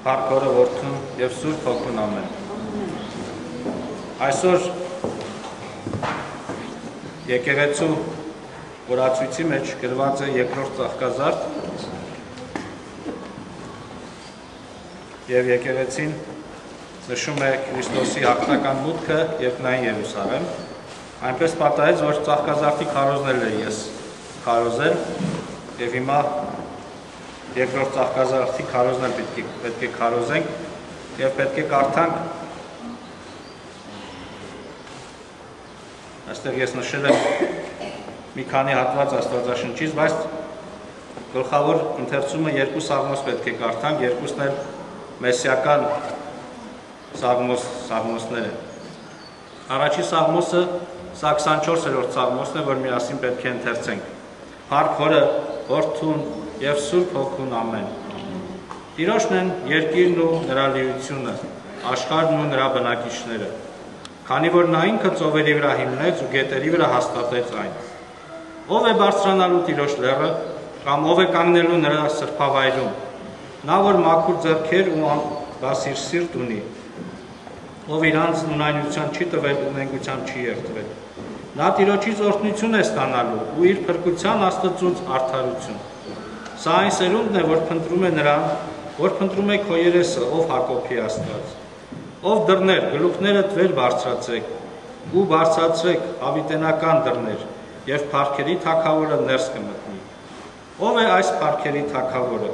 Փառքորը որդուն եւ Սուրբ Հոգուն ամեն։ Այսօր եկեղեցու օրացույցի մեջ գրված է երկրորդ ծաղկազարդ եւ եկեղեցին նշում է Քրիստոսի հաղթական մուտքը երկնային Երուսաղեմ։ Այնպես պատահեց, որ ծաղկազարդի քարոզնել է ես քարոզել եւ հիմա երկրորդ ծաղկազարդի քարոզն էլ պետք է պետք է քարոզենք եւ պետք է կարդանք Այստեղ ես նշել եմ մի քանի հատված Աստվածաշնչից, բայց գլխավոր ընթերցումը երկու սաղմոս պետք է կարդանք, երկուսն էլ մեսիական սաղմոս սաղմոսներ են։ Առաջի սաղմոսը սա 24-րդ սաղմոսն է, որ միասին պետք է ընթերցենք։ Փառք Հորը, Որդուն եւ Սուրբ Հոգուն ամեն։ Տիրոջն են երկիրն ու նրա լիությունը, աշխարհն ու նրա բնակիչները։ Քանի որ նա ինքը ծովերի վրա հիմնեց ու գետերի վրա հաստատեց այն։ Ով է բարձրանալու Տիրոջ լեռը, կամ ով է կանգնելու նրա սրբավայրում։ Նա որ մաքուր ձեռքեր ու բասիր սիրտ ունի, ով իրանց նույնայնության չի տվել ու նենգությամբ չի երթվել։ Նա Տիրոջից օրհնություն է ստանալու ու իր փրկության Աստծուց արդարություն։ Սա այն սերունդն է, որ փնտրում է նրան, որ փնտրում է քո երեսը, ով Հակոբի Աստված։ Ով դռներ, գլուխներդ վեր բարձրացրեք, ու բարձրացրեք հավիտենական դռներ, եւ Փարքերի Թագավորը ներս կմտնի։ Ով է այս Փարքերի Թագավորը։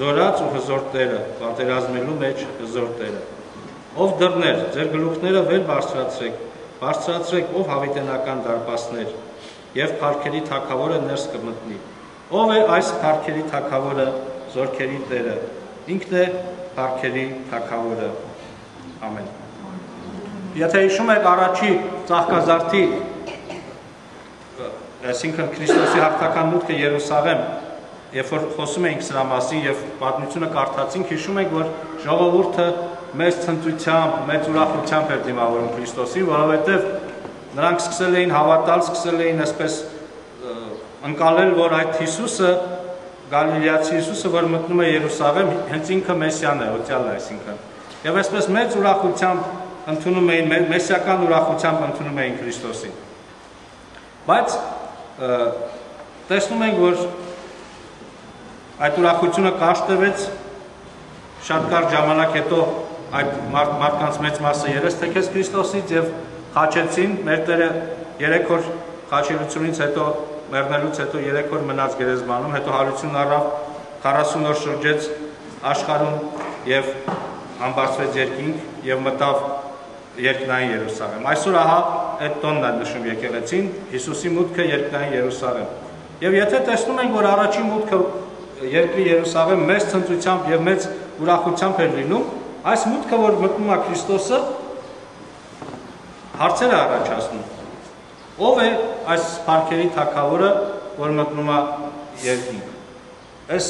Զորած ու հզոր Տերը, պատերազմելու մեջ հզոր Տերը։ Ով դռներ, ձեր գլուխները վեր բարձրացրեք, բարձրացրեք ով հավիտենական դարպասներ, եւ Փարքերի Թագավորը ներս կմտնի։ Ով է այս հարկերի թակավորը, զորքերի տերը։ Ինքն է հարկերի թակավորը։ Ամեն։ Եթե հիշում եք առաջի ծաղկազարդի, այսինքն Քրիստոսի հաղթական մուտքը Երուսաղեմ, երբ որ խոսում էինք սրա մասին եւ պատմությունը կարդացինք, հիշում եք, որ ժողովուրդը մեծ ցնծությամբ, մեծ ուրախությամբ էր դիմավորում Քրիստոսին, որովհետեւ նրանք սկսել էին հավատալ, սկսել էին այսպես ընկալել, որ այդ Հիսուսը Գալիլեացի Հիսուսը, որ մտնում է Երուսաղեմ, հենց ինքը Մեսիան է, օտյալը այսինքն։ Եվ այսպես մեծ ուրախությամբ ընդունում էին, մեսիական ուրախությամբ ընդունում էին Քրիստոսին։ Բայց տեսնում ենք, որ այդ ուրախությունը կաշտվեց շատ կարճ ժամանակ հետո այդ մարդ, մարդկանց մեծ մասը երես թեքեց Քրիստոսից եւ խաչեցին մեր Տերը 3 օր խաչելությունից հետո մեռնելուց հետո 3 օր մնաց գերեզմանում, հետո հարություն առավ 40 օր շրջեց աշխարհում եւ ամբարձվեց երկինք եւ մտավ երկնային Երուսաղեմ։ Այսօր ահա այդ տոնն է նշում եկեղեցին Հիսուսի մուտքը երկնային Երուսաղեմ։ Եվ եթե տեսնում ենք, որ առաջին մուտքը երկրի Երուսաղեմ մեծ ցնծությամբ եւ մեծ ուրախությամբ էր լինում, այս մուտքը, որ մտնում է Քրիստոսը, հարցեր է առաջացնում Ով է այս բարքերի թակավորը, որ մտնում է երկինք։ Այս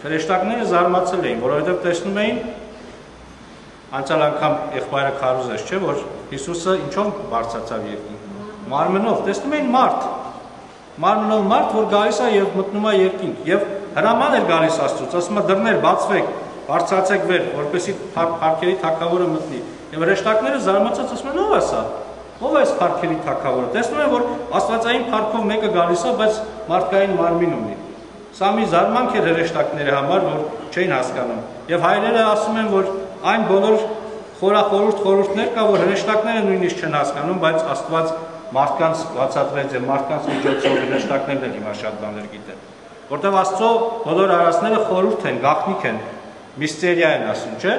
քրեշտակները զարմացել էին, որովհետև տեսնում էին անցյալ անգամ եղբայրը քարոզես, չէ՞, որ Հիսուսը ինչով բարձացավ երկինք։ Մարմնով, տեսնում էին մարդ։ Մարմնով մարդ, որ գալիս է եւ մտնում է երկինք եւ հրաման էր գալիս Աստծոց, ասում է դռներ բացվեք, բարձրացեք վեր, որպեսի փարքերի թակավորը մտնի։ Եվ հրեշտակները զարմացած ասում են ո՞վ է սա։ Ո՞վ է այս փառքերի թակավորը։ Տեսնում են, որ աստվածային փառքով մեկը գալիս է, բայց մարդկային մարմին ունի։ Սա մի զարմանք էր հրեշտակների համար, որ չէին հասկանում։ Եվ հայրերը ասում են, որ այն բոլոր խորախորուրդ խորուրդներ կա, որ հրեշտակները նույնիսկ չեն հասկանում, բայց Աստված մարդկանց բացատրեց եւ մարդկանց միջոցով հրեշտակներն էլ հիմա շատ բաներ գիտեն։ Որտեւ Աստծո բոլոր արածները խորուրդ են, գաղտնիք են, միստերիա են ասում, չէ՞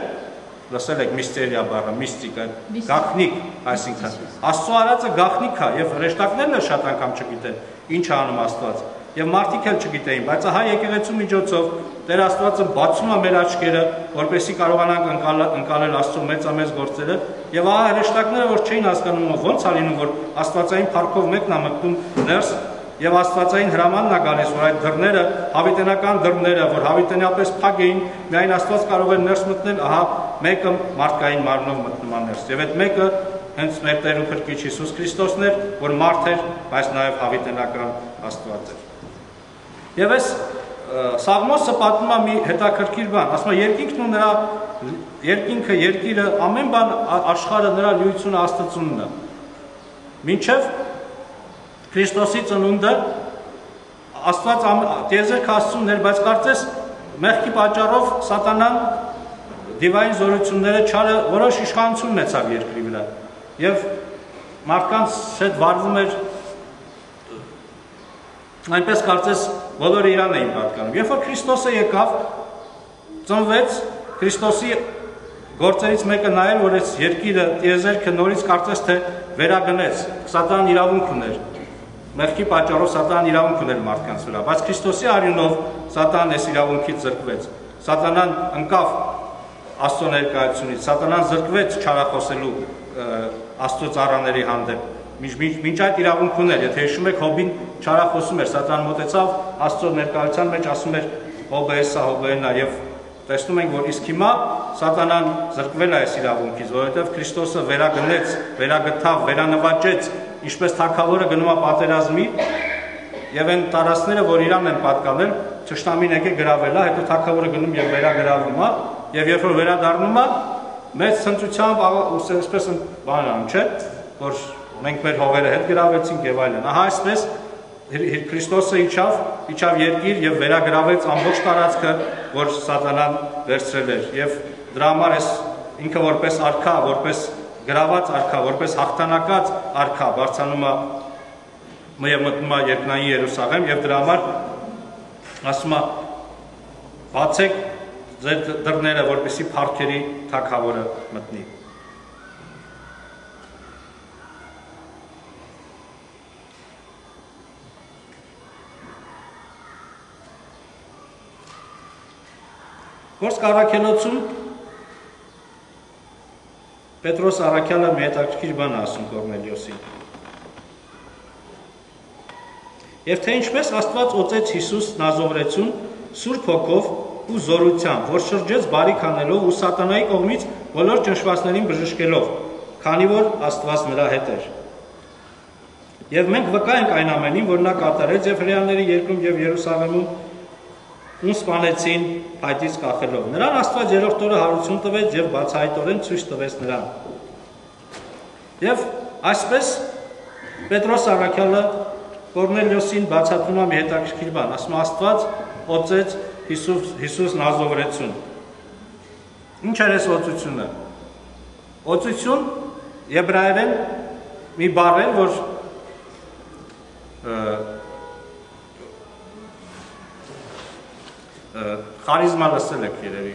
լսել եք միստերիա բառը, միստիկա, գախնիկ, այսինքն Աստծո արածը գախնիկ է եւ հրեշտակներն էլ շատ անգամ չգիտեն ինչ անում Աստված եւ մարդիկ էլ չգիտեին, բայց ահա եկեղեցու միջոցով Տեր Աստվածը բացում է մեր աչքերը, որպեսզի կարողանանք ընկալ, ընկալել Աստծո մեծամեծ գործերը եւ ահա հրեշտակները որ չէին հասկանում ոնց է լինում որ Աստվածային փառքով մեկն է մտնում ներս Եվ Աստվածային հրամանն է գալիս, որ այդ դռները, հավիտենական դռները, որ հավիտենապես փակ էին, միայն Աստված կարող է ներս մտնել, ահա մեկը մարդկային մարմնով մտնում է ներս։ Եվ այդ մեկը հենց մեր Տեր ու Փրկիչ Հիսուս Քրիստոսն էր, որ մարդ էր, բայց նաև հավիտենական Աստված էր։ Եվ այս Սաղմոսը պատմում է մի հետաքրքիր բան, ասում է երկինքն ու նրա երկինքը, երկիրը, ամեն բան աշխարհը նրա լույսությունը Աստծունն է։ Մինչև Քրիստոսի ծնունդը Աստված տիեզերք Աստծունն էր, բայց կարծես մեղքի պատճառով սատանան դիվային զորությունները չարը որոշ իշխանություն ունեցավ երկրի վրա։ Եվ մարդկանց հետ վարվում էր այնպես կարծես բոլորը իրան էին պատկանում։ Երբ որ Քրիստոսը եկավ, ծնվեց, Քրիստոսի գործերից մեկը նա էր, որ այս երկիրը, տիեզերքը նորից կարծես թե վերագնեց։ Սատանան իրավունք ուներ։ Մեղքի պատճառով սատանան իրավունք ուներ մարդկանց վրա, բայց Քրիստոսի արյունով սատանան այս իրավունքից զրկվեց։ Սատանան ընկավ Աստծո ներկայությունից, սատանան զրկվեց չարախոսելու Աստծո ծառաների հանդեպ Մինչ այդ իրավունք ուներ, եթե հիշում եք Հոբին չարախոսում էր, Սատան մոտեցավ Աստծո ներկայության մեջ ասում էր Հոբը էսա, Հոբը այնա եւ տեսնում ենք, որ իսկ հիմա Սատանան զրկվել է այս իրավունքից, որովհետեւ Քրիստոսը վերագնեց, վերագտավ, վերանվաճեց, ինչպես թակավորը գնում է պատերազմի եւ այն տարածները, որ իրան են պատկանել, ճշտամին եկե գրավել է, հետո թակավորը գնում եւ վերագրավում է, եւ երբ որ վերադառնում է, մեծ ցնծությամբ այսպես բան անում, չէ, որ մենք մեր հողերը հետ գրավեցինք եւ այլն։ Ահա այսպես Քրիստոսը իջավ, իջավ երկիր եւ վերագրավեց ամբողջ տարածքը, որ սատանան վերցրել էր եւ դրա համար էս ինքը որպես արքա, որպես գրաված արքա, որպես հաղթանակած արքա բարձանում է եւ մտնում է երկնային Երուսաղեմ եւ դրա համար ասում է բացեք ձեր դռները, որպեսի փառքերի թակավորը մտնի։ Որս Կարաքելոցում Պետրոս Արաքյալը մի հետաքրքիր բան ասում Կորնելիոսի։ Եվ թե ինչպես Աստված օծեց Հիսուս նազովրեցուն Սուրբ Հոգով ու զորությամբ, որ շրջեց բարի քանելով ու սատանայի կողմից բոլոր ճնշվածներին բժշկելով, քանի որ Աստված նրա հետ էր։ Եվ մենք վկա ենք այն ամենին, որ նա կատարեց Եփրեյանների երկրում եւ Երուսաղեմում ում սպանեցին փայտից կախելով։ Նրան Աստված երրորդ օրը հարություն տվեց եւ բացահայտորեն ցույց տվեց նրան։ Եվ այսպես Պետրոս Արաքյալը Կորնելիոսին բացատրում է մի հետաքրքիր բան, ասում Աստված օծեց Հիսուս Հիսուս Նազովրեցուն։ Ինչ էր այս օծությունը։ Օծություն եբրայերեն մի բառ է, որ խարիզմա լսել եք երևի։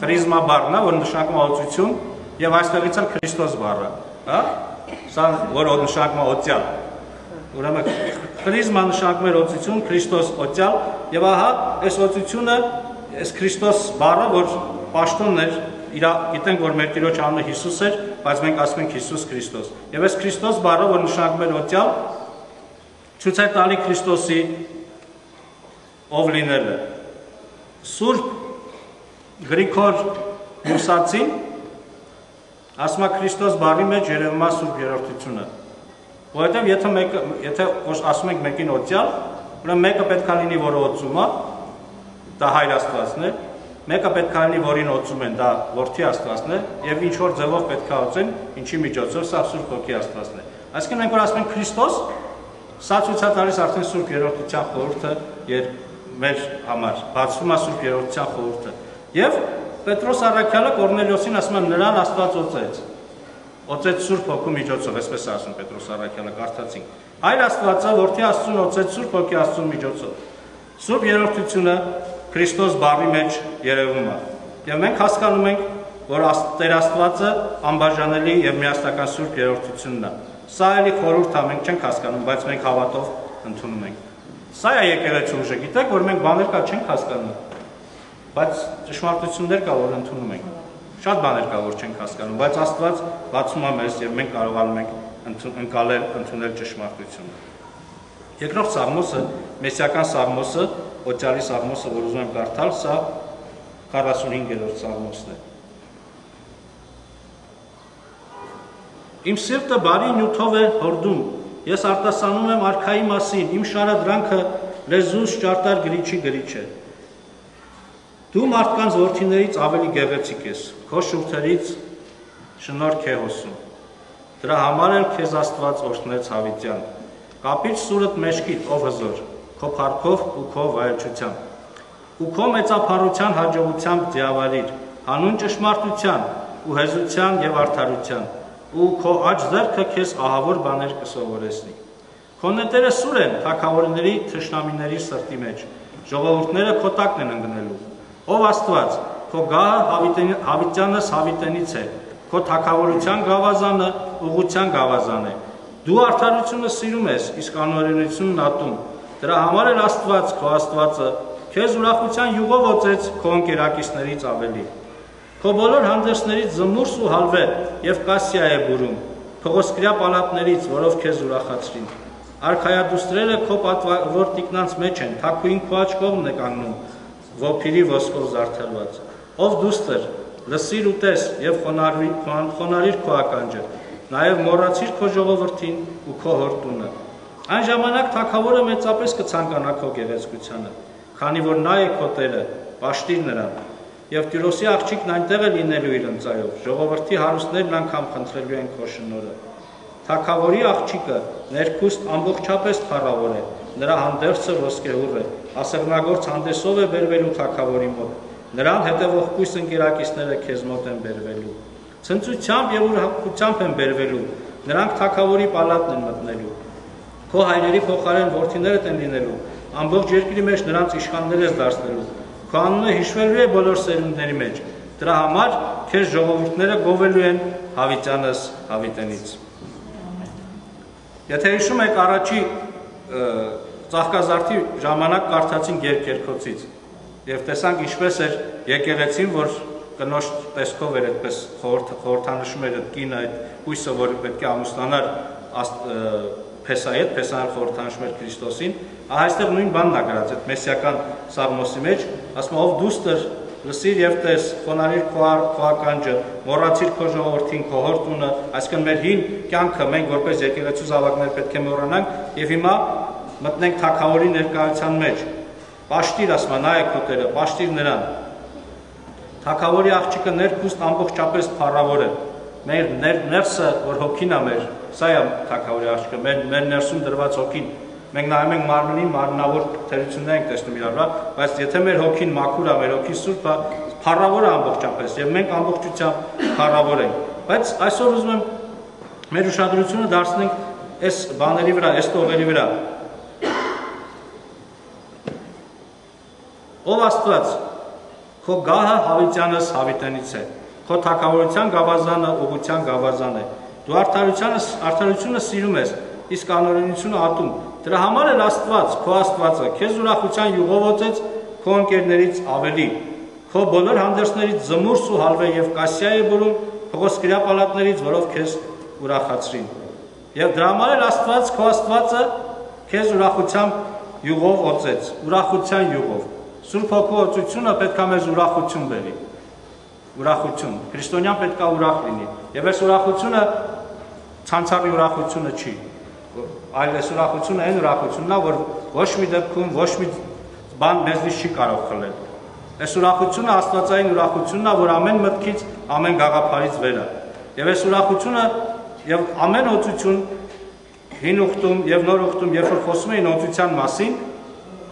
Խրիզմա բառն է, որ նշանակում օծություն եւ այստեղից էլ Քրիստոս բառը, հա? Սա որ նշանակում օծյալ։ Ուրեմն խրիզմա նշանակում է օծություն, Քրիստոս օծյալ եւ ահա այս օծությունը այս Քրիստոս բառը, որ պաշտոնն էր, իր գիտենք որ մեր Տիրոջ անունը Հիսուս էր, բայց մենք ասում ենք Հիսուս Քրիստոս։ Եվ այս Քրիստոս բառը, որ նշանակում է օծյալ, ցույց է տալի Քրիստոսի ով լինելը Սուրբ Գրիգոր Մուսացին ասում է Քրիստոս բառի մեջ երևում է Սուրբ երրորդությունը։ Որովհետև եթե մեկը եթե ասում ենք մեկին օծյալ, ուրեմն մեկը պետք է լինի, որը օծում է, դա հայր Աստվածն է, մեկը պետք է լինի, որին օծում են, դա որդի Աստվածն է, եւ ինչ որ ձևով պետք է օծեն, ինչի միջոցով, սա Սուրբ Հոգի Աստվածն է։ Այսինքն մենք որ ասում ենք Քրիստոս, սա ցույց է տալիս արդեն Սուրբ երրորդության խորհուրդը, երբ մեր համար, բացվում է Սուրբ Երրորդության խորհուրդը։ Եվ Պետրոս Արաքյալը Կորնելիոսին ասում է նրան Աստված օծեց։ Օծեց Սուրբ Հոգու միջոցով, այսպես ասում Պետրոս Արաքյալը, կարդացինք։ Հայր Աստվածը որդի Աստծուն օծեց Սուրբ Հոգի Աստծուն միջոցով։ Սուրբ Երրորդությունը Քրիստոս բառի մեջ երևում է։ Եվ մենք հասկանում ենք, որ Տեր Աստվածը անբաժանելի եւ միասնական Սուրբ Երրորդությունն է։ Սա էլի խորհուրդ է, մենք չենք հասկանում, բայց մենք հավատով ընդունում ենք։ Սա է եկեղեցու ուժը, գիտեք, որ մենք բաներ կա չենք հասկանում, բայց ճշմարտություններ կա, որ ընդունում ենք։ Շատ բաներ կա, որ չենք հասկանում, բայց Աստված բացում է մեզ եւ մենք կարողանում ենք ընկալել, ընդունել ճշմարտությունը։ Երկրորդ սաղմոսը, մեսիական սաղմոսը, օծյալի սաղմոսը, որ ուզում եմ կարդալ, սա 45-րդ սաղմոսն է։ Իմ սիրտը բարի նյութով է հորդում, Ես արտասանում եմ արքայի մասին, իմ շարադրանքը լեզուս ճարտար գրիչի գրիչ է։ Դու մարդկանց որդիներից ավելի գեղեցիկ ես, քո շուրթերից շնորհք է հոսում։ Դրա համար էլ քեզ Աստված օրհնեց Հավիտյան։ Կապիչ սուրդ մեջքիդ, ով հզոր, քո փառքով ու քո վայրչությամբ։ Ու քո մեծափառության հաջողությամբ ձիավարիր, հանուն ճշմարտության ու հեզության եւ արդարության ու քո աճ ձեռքը քեզ ահավոր բաներ կսովորեցնի։ Քո նետերը սուր են թակավորների թշնամիների սրտի մեջ։ Ժողովուրդները քո տակն են ընկնելու։ Ով Աստված, քո գահը հավիտյանս հավիտենից է, քո թակավորության գավազանը ուղության գավազան է։ Դու արդարությունը սիրում ես, իսկ անօրենությունն ատում։ Դրա համար էլ Աստված, քո Աստվածը, քեզ ուրախության յուղով օծեց քո ընկերակիցներից ավելի։ Քո բոլոր հանդերձներից զմուրս ու հալվե եւ կասիա է բուրում, փողոսկրյա պալատներից, որով քեզ ուրախացրին։ Արքայադուստրերը քո պատվավոր տիկնանց մեջ են, թակուին քո աչ կողմն է կանգնում, ոփիրի ոսկով զարդարված։ Ով դուստր, լսիր ու տես եւ խոնարհի խոնարհիր քո ականջը, նաեւ մոռացիր քո ժողովրդին ու քո հորտունը։ Այն ժամանակ թակավորը մեծապես կցանկանա քո գեղեցկությանը, քանի որ նա է քո Տերը, պաշտիր նրան Եվ Տիրոսի աղջիկն այնտեղ է լինելու իր ընծայով, ժողովրդի հարուստներն անգամ խնդրելու են քո շնորը։ Թագավորի աղջիկը ներքուստ ամբողջապես թառավոր է, նրա հանդերձը ոսկեհուռ է, ասեղնագործ հանդեսով է բերվելու թագավորի մոտ։ Նրան հետևող քույս ընկերակիցները քեզ մոտ են բերվելու։ Ցնծությամբ եւ ուրախությամբ են բերվելու։ Նրանք թագավորի պալատն են մտնելու։ Քո հայրերի փոխարեն որդիներդ են լինելու։ Ամբողջ երկրի մեջ նրանց իշխաններ ես դարձնելու Քո անունը հիշվելու է բոլոր սերունդների մեջ։ Դրա համար քեզ ժողովուրդները գովելու են հավիտյանս հավիտենից։ Եթե հիշում եք առաջի ծաղկազարդի ժամանակ կարդացին երկերքոցից եւ տեսանք ինչպես էր եկեղեցին, որ կնոջ տեսքով էր այդպես խորհրդանշում էր այդ կինը այդ հույսը, որ պետք է ամուսնանար Փեսայի հետ, Փեսան խորհրդանշում էր Քրիստոսին, այստեղ նույն բանն է գրած այդ մեսիական սաղմոսի մեջ, ասում ով դուստր լսիր եւ տես խոնարիր քո քոականջը մոռացիր քո ժողովրդին քո հորտունը այսինքն մեր հին կյանքը մենք որպես եկեղեցու զավակներ պետք է մոռանանք եւ հիմա մտնենք թակավորի ներկայության մեջ պաշտիր ասма նայ քո տերը պաշտիր նրան թակավորի աղջիկը ներքուստ ամբողջապես փառավոր է մեր ներ, ներսը որ հոգին է մեր Սա է թակավորի աղջիկը, մեր մեր ներսում դրված հոգին։ Մենք նայում ենք մարմնին, մարմնավոր թերություններ ենք տեսնում իրար վրա, բայց եթե մեր հոգին մաքուր է, մեր հոգին սուրբ է, փառավոր է ամբողջապես եւ մենք ամբողջությամբ փառավոր ենք։ Բայց այսօր ուզում եմ մեր ուշադրությունը դարձնենք այս բաների վրա, այս տողերի վրա։ Ով Աստված, քո գահը հավիտյանս հավիտենից է։ Քո թակավորության գավազանը ուղության գավազան է։ Դու արդարությանը արդարությունը սիրում ես, իսկ անօրենությունը ատում։ Դրա համար էլ Աստված, քո Աստվածը, քեզ ուրախության յուղով ոցեց քո ընկերներից ավելի։ Քո բոլոր հանդերձներից զմուրս ու հալվե եւ կասիա է բուրում փողոսկրյա պալատներից, որով քեզ ուրախացրին։ Եվ դրա համար էլ Աստված, քո Աստվածը քեզ ուրախությամբ յուղով ոցեց, ուրախության յուղով։ Սուրբ Հոգու ոցությունը պետք է մեզ ուրախություն բերի ուրախություն։ Քրիստոնյան պետք է ուրախ լինի։ Եվ այս ուրախությունը ցանցավի ուրախությունը չի, այլ այս ուրախությունը այն ուրախությունն է, որ ոչ մի դեպքում ոչ մի բան մեզնից չի կարող խլել։ Այս ուրախությունը աստվածային ուրախությունն է, որ ամեն մտքից, ամեն գաղափարից վեր է։ Եվ այս ուրախությունը եւ ամեն օծություն հին ուխտում եւ նոր ուխտում, երբ որ խոսում էին օծության մասին,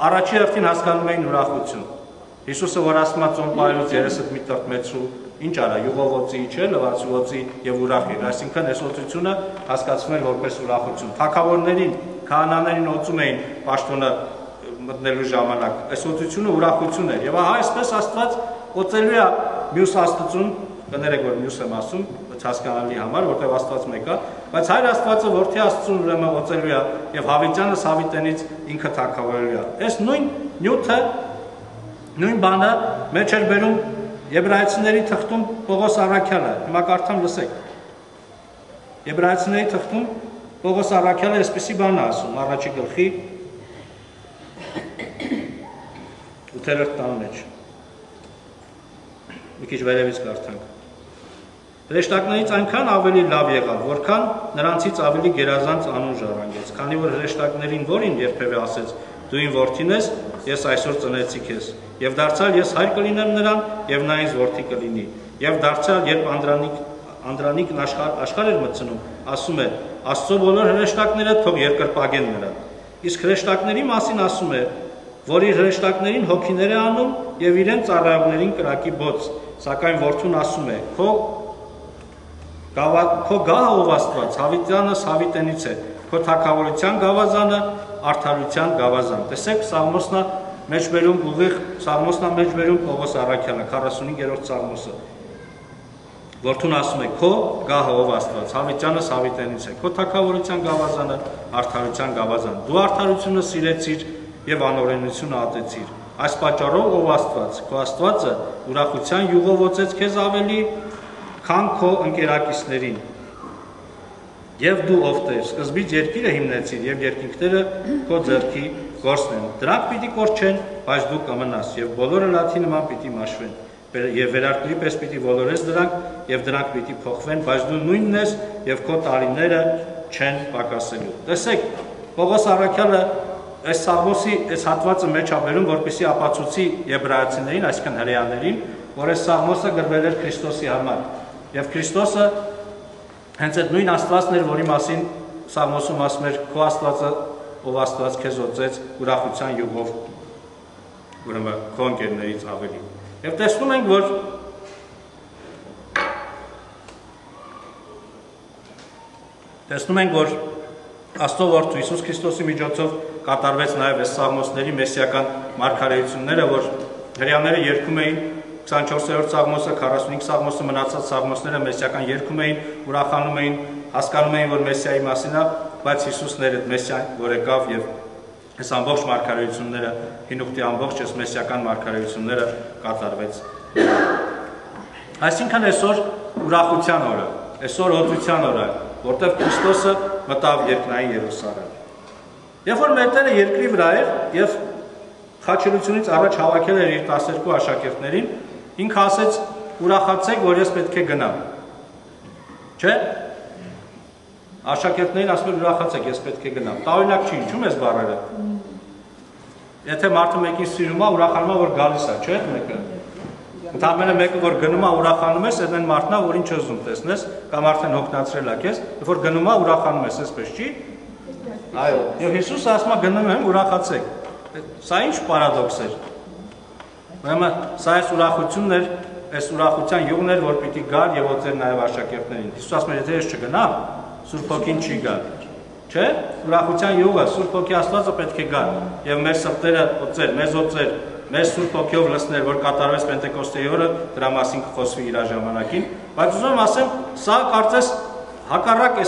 առաջի հերթին հասկանում էին ուրախություն։ Հիսուսը որ ասում է ծոմ պայելուց 30 մի տորտ մեծու ինչ արա յուղովոցի չէ, լվացուոցի եւ ուրախ էր։ Այսինքն այս օծությունը հասկացվում էր որպես ուրախություն։ Թագավորներին, քահանաներին օծում էին պաշտոնը մտնելու ժամանակ։ Այս օծությունը ուրախություն էր։ Եվ ահա այսպես Աստված օծելու է մյուս Աստծուն, կներեք որ մյուս եմ ասում, հասկանալի համար, որտեղ Աստված մեկ է, բայց հայր Աստվածը որդի Աստծուն ուրեմն օծելու է եւ հավիտյանը Սավիտենից ինքը թակավորելու է։ Այս նույն նյութը նույն բանը մեջ էր բերում Եբրայեցիների թղթում Պողոս Արաքյալը, հիմա կարդամ լսեք։ Եբրայեցիների թղթում Պողոս Արաքյալը այսպեսի բան է ասում, առաջի գլխի 8-րդ տան մեջ։ Մի քիչ վերևից կարդանք։ Հրեշտակներից այնքան ավելի լավ եղավ, որքան նրանցից ավելի գերազանց անուն ժառանգեց, քանի որ հրեշտակներին որին երբևէ ասեց, դու իմ որդին ես, ես այսօր ծնեցի քեզ։ Եվ դարձյալ ես հայր կլինեմ նրան, եւ նա ինձ որդի կլինի։ Եվ դարձյալ երբ Անդրանիկ Անդրանիկն աշխարհ աշխարհ էր մտցնում, ասում է. Աստծո բոլոր հրեշտակները թող երկրպագեն նրան։ Իսկ հրեշտակների մասին ասում է, որ իր հրեշտակներին հոգիներ է անում եւ իրեն ծառայողներին կրակի բոց, սակայն որդուն ասում է. Քո գավա քո գահը ով Աստված, հավիտյանս հավիտենից է, քո թակավորության գավազանը արդարության գավազան։ Տեսեք, Սաղմոսնա մեջբերում ուղիղ Սաղմոսնա մեջբերում Պողոս Արաքյանը 45-րդ Սաղմոսը Որդուն ասում է. «Քո գահը ով Աստված, հավիտյանս հավիտենից է, քո թակավորության գավազանը արդարության գավազան։ Դու արդարությունը սիրեցիր եւ անօրենությունը ատեցիր։ Այս պատճառով ով Աստված, քո Աստվածը ուրախության յուղով ոցեց քեզ ավելի, քան քո ընկերակիցներին։ Եվ դու ով Տեր, սկզբից երկիրը հիմնեցիր եւ երկինքները քո ձեռքի կորցնեն։ Դրանք պիտի կորչեն, բայց դու կմնաս եւ բոլորը լաթի նման պիտի մաշվեն։ Եվ վերարկուի պես պիտի ոլորես դրանք եւ դրանք պիտի փոխվեն, բայց դու նույնն ես եւ քո տարիները չեն պակասելու։ Տեսեք, Պողոս Արաքյալը այս Սաղմոսի այս հատվածը մեջ ա բերում, որպեսզի ապացուցի եբրայացիներին, այսինքն հрьяաներին, որ այս Սաղմոսը գրվել էր Քրիստոսի համար։ Եվ Քրիստոսը հենց այդ նույն Աստվածն էր, որի մասին Սաղմոսում ասում էր, քո Աստվածը ով Աստված քեզ օծեց ուրախության յուղով, ուրեմն քո ընկերներից ավելի։ Եվ տեսնում ենք, որ տեսնում ենք, որ Աստծո որդու Հիսուս Քրիստոսի միջոցով կատարվեց նաև այս սաղմոսների մեսիական մարգարեությունները, որ հрьяաները երգում էին 24-րդ սաղմոսը, 45 սաղմոսը մնացած սաղմոսները մեսիական երգում էին, ուրախանում էին, հասկանում էին, որ մեսիայի մասին է, բայց Հիսուսն էր այդ մեսիան, որ եկավ եւ այս ամբողջ մարգարեությունները, հինուխտի ամբողջ այս մեսիական մարգարեությունները կատարվեց։ Այսինքն այսօր ուրախության օրը, այսօր հոդության օրը, որտեղ Քրիստոսը մտավ երկնային Երուսաղեմ։ Երբ որ մերտերը երկրի վրա էր եւ խաչելությունից առաջ հավաքել էր իր 12 աշակերտներին, ինքը ասեց. ուրախացեք, որ ես պետք է գնամ։ Չէ՞։ Աշակերտներին ասում են ուրախացեք, ես պետք է գնամ։ Տարօրինակ չի, ինչու՞ ես բառերը։ Եթե մարդը մեկին սիրում է, ուրախանում է, որ գալիս է, չէ՞ մեկը։ Ընդամենը մեկը որ գնում է ուրախանում ես, այն մարդն է, որ ինչ ուզում տեսնես, կամ արդեն հոգնածրել է քեզ, երբ որ գնում է ուրախանում ես, այսպես չի։ Այո։ Եվ Հիսուսը ասում է գնում եմ, ուրախացեք։ Սա ինչ պարադոքս էր։ Ուրեմն սա այս ուրախությունն էր, այս ուրախության յուղն էր, որ պիտի գար եւ օծեր նաեւ աշակերտներին։ Հիսուս ասում է, եթե ես չգնամ, Սուրբ Հոգին չի գա։ Չէ՞։ Ուրախության յուղը Սուրբ Հոգի Աստվածը պետք է գա եւ մեր սրտերը օծեր, մեզ օծեր, մեր Սուրբ Հոգիով լցներ, որ կատարվեց Պենտեկոստեի օրը, դրա մասին կխոսվի իր ժամանակին, բայց ուզում եմ ասեմ, սա կարծես հակառակ է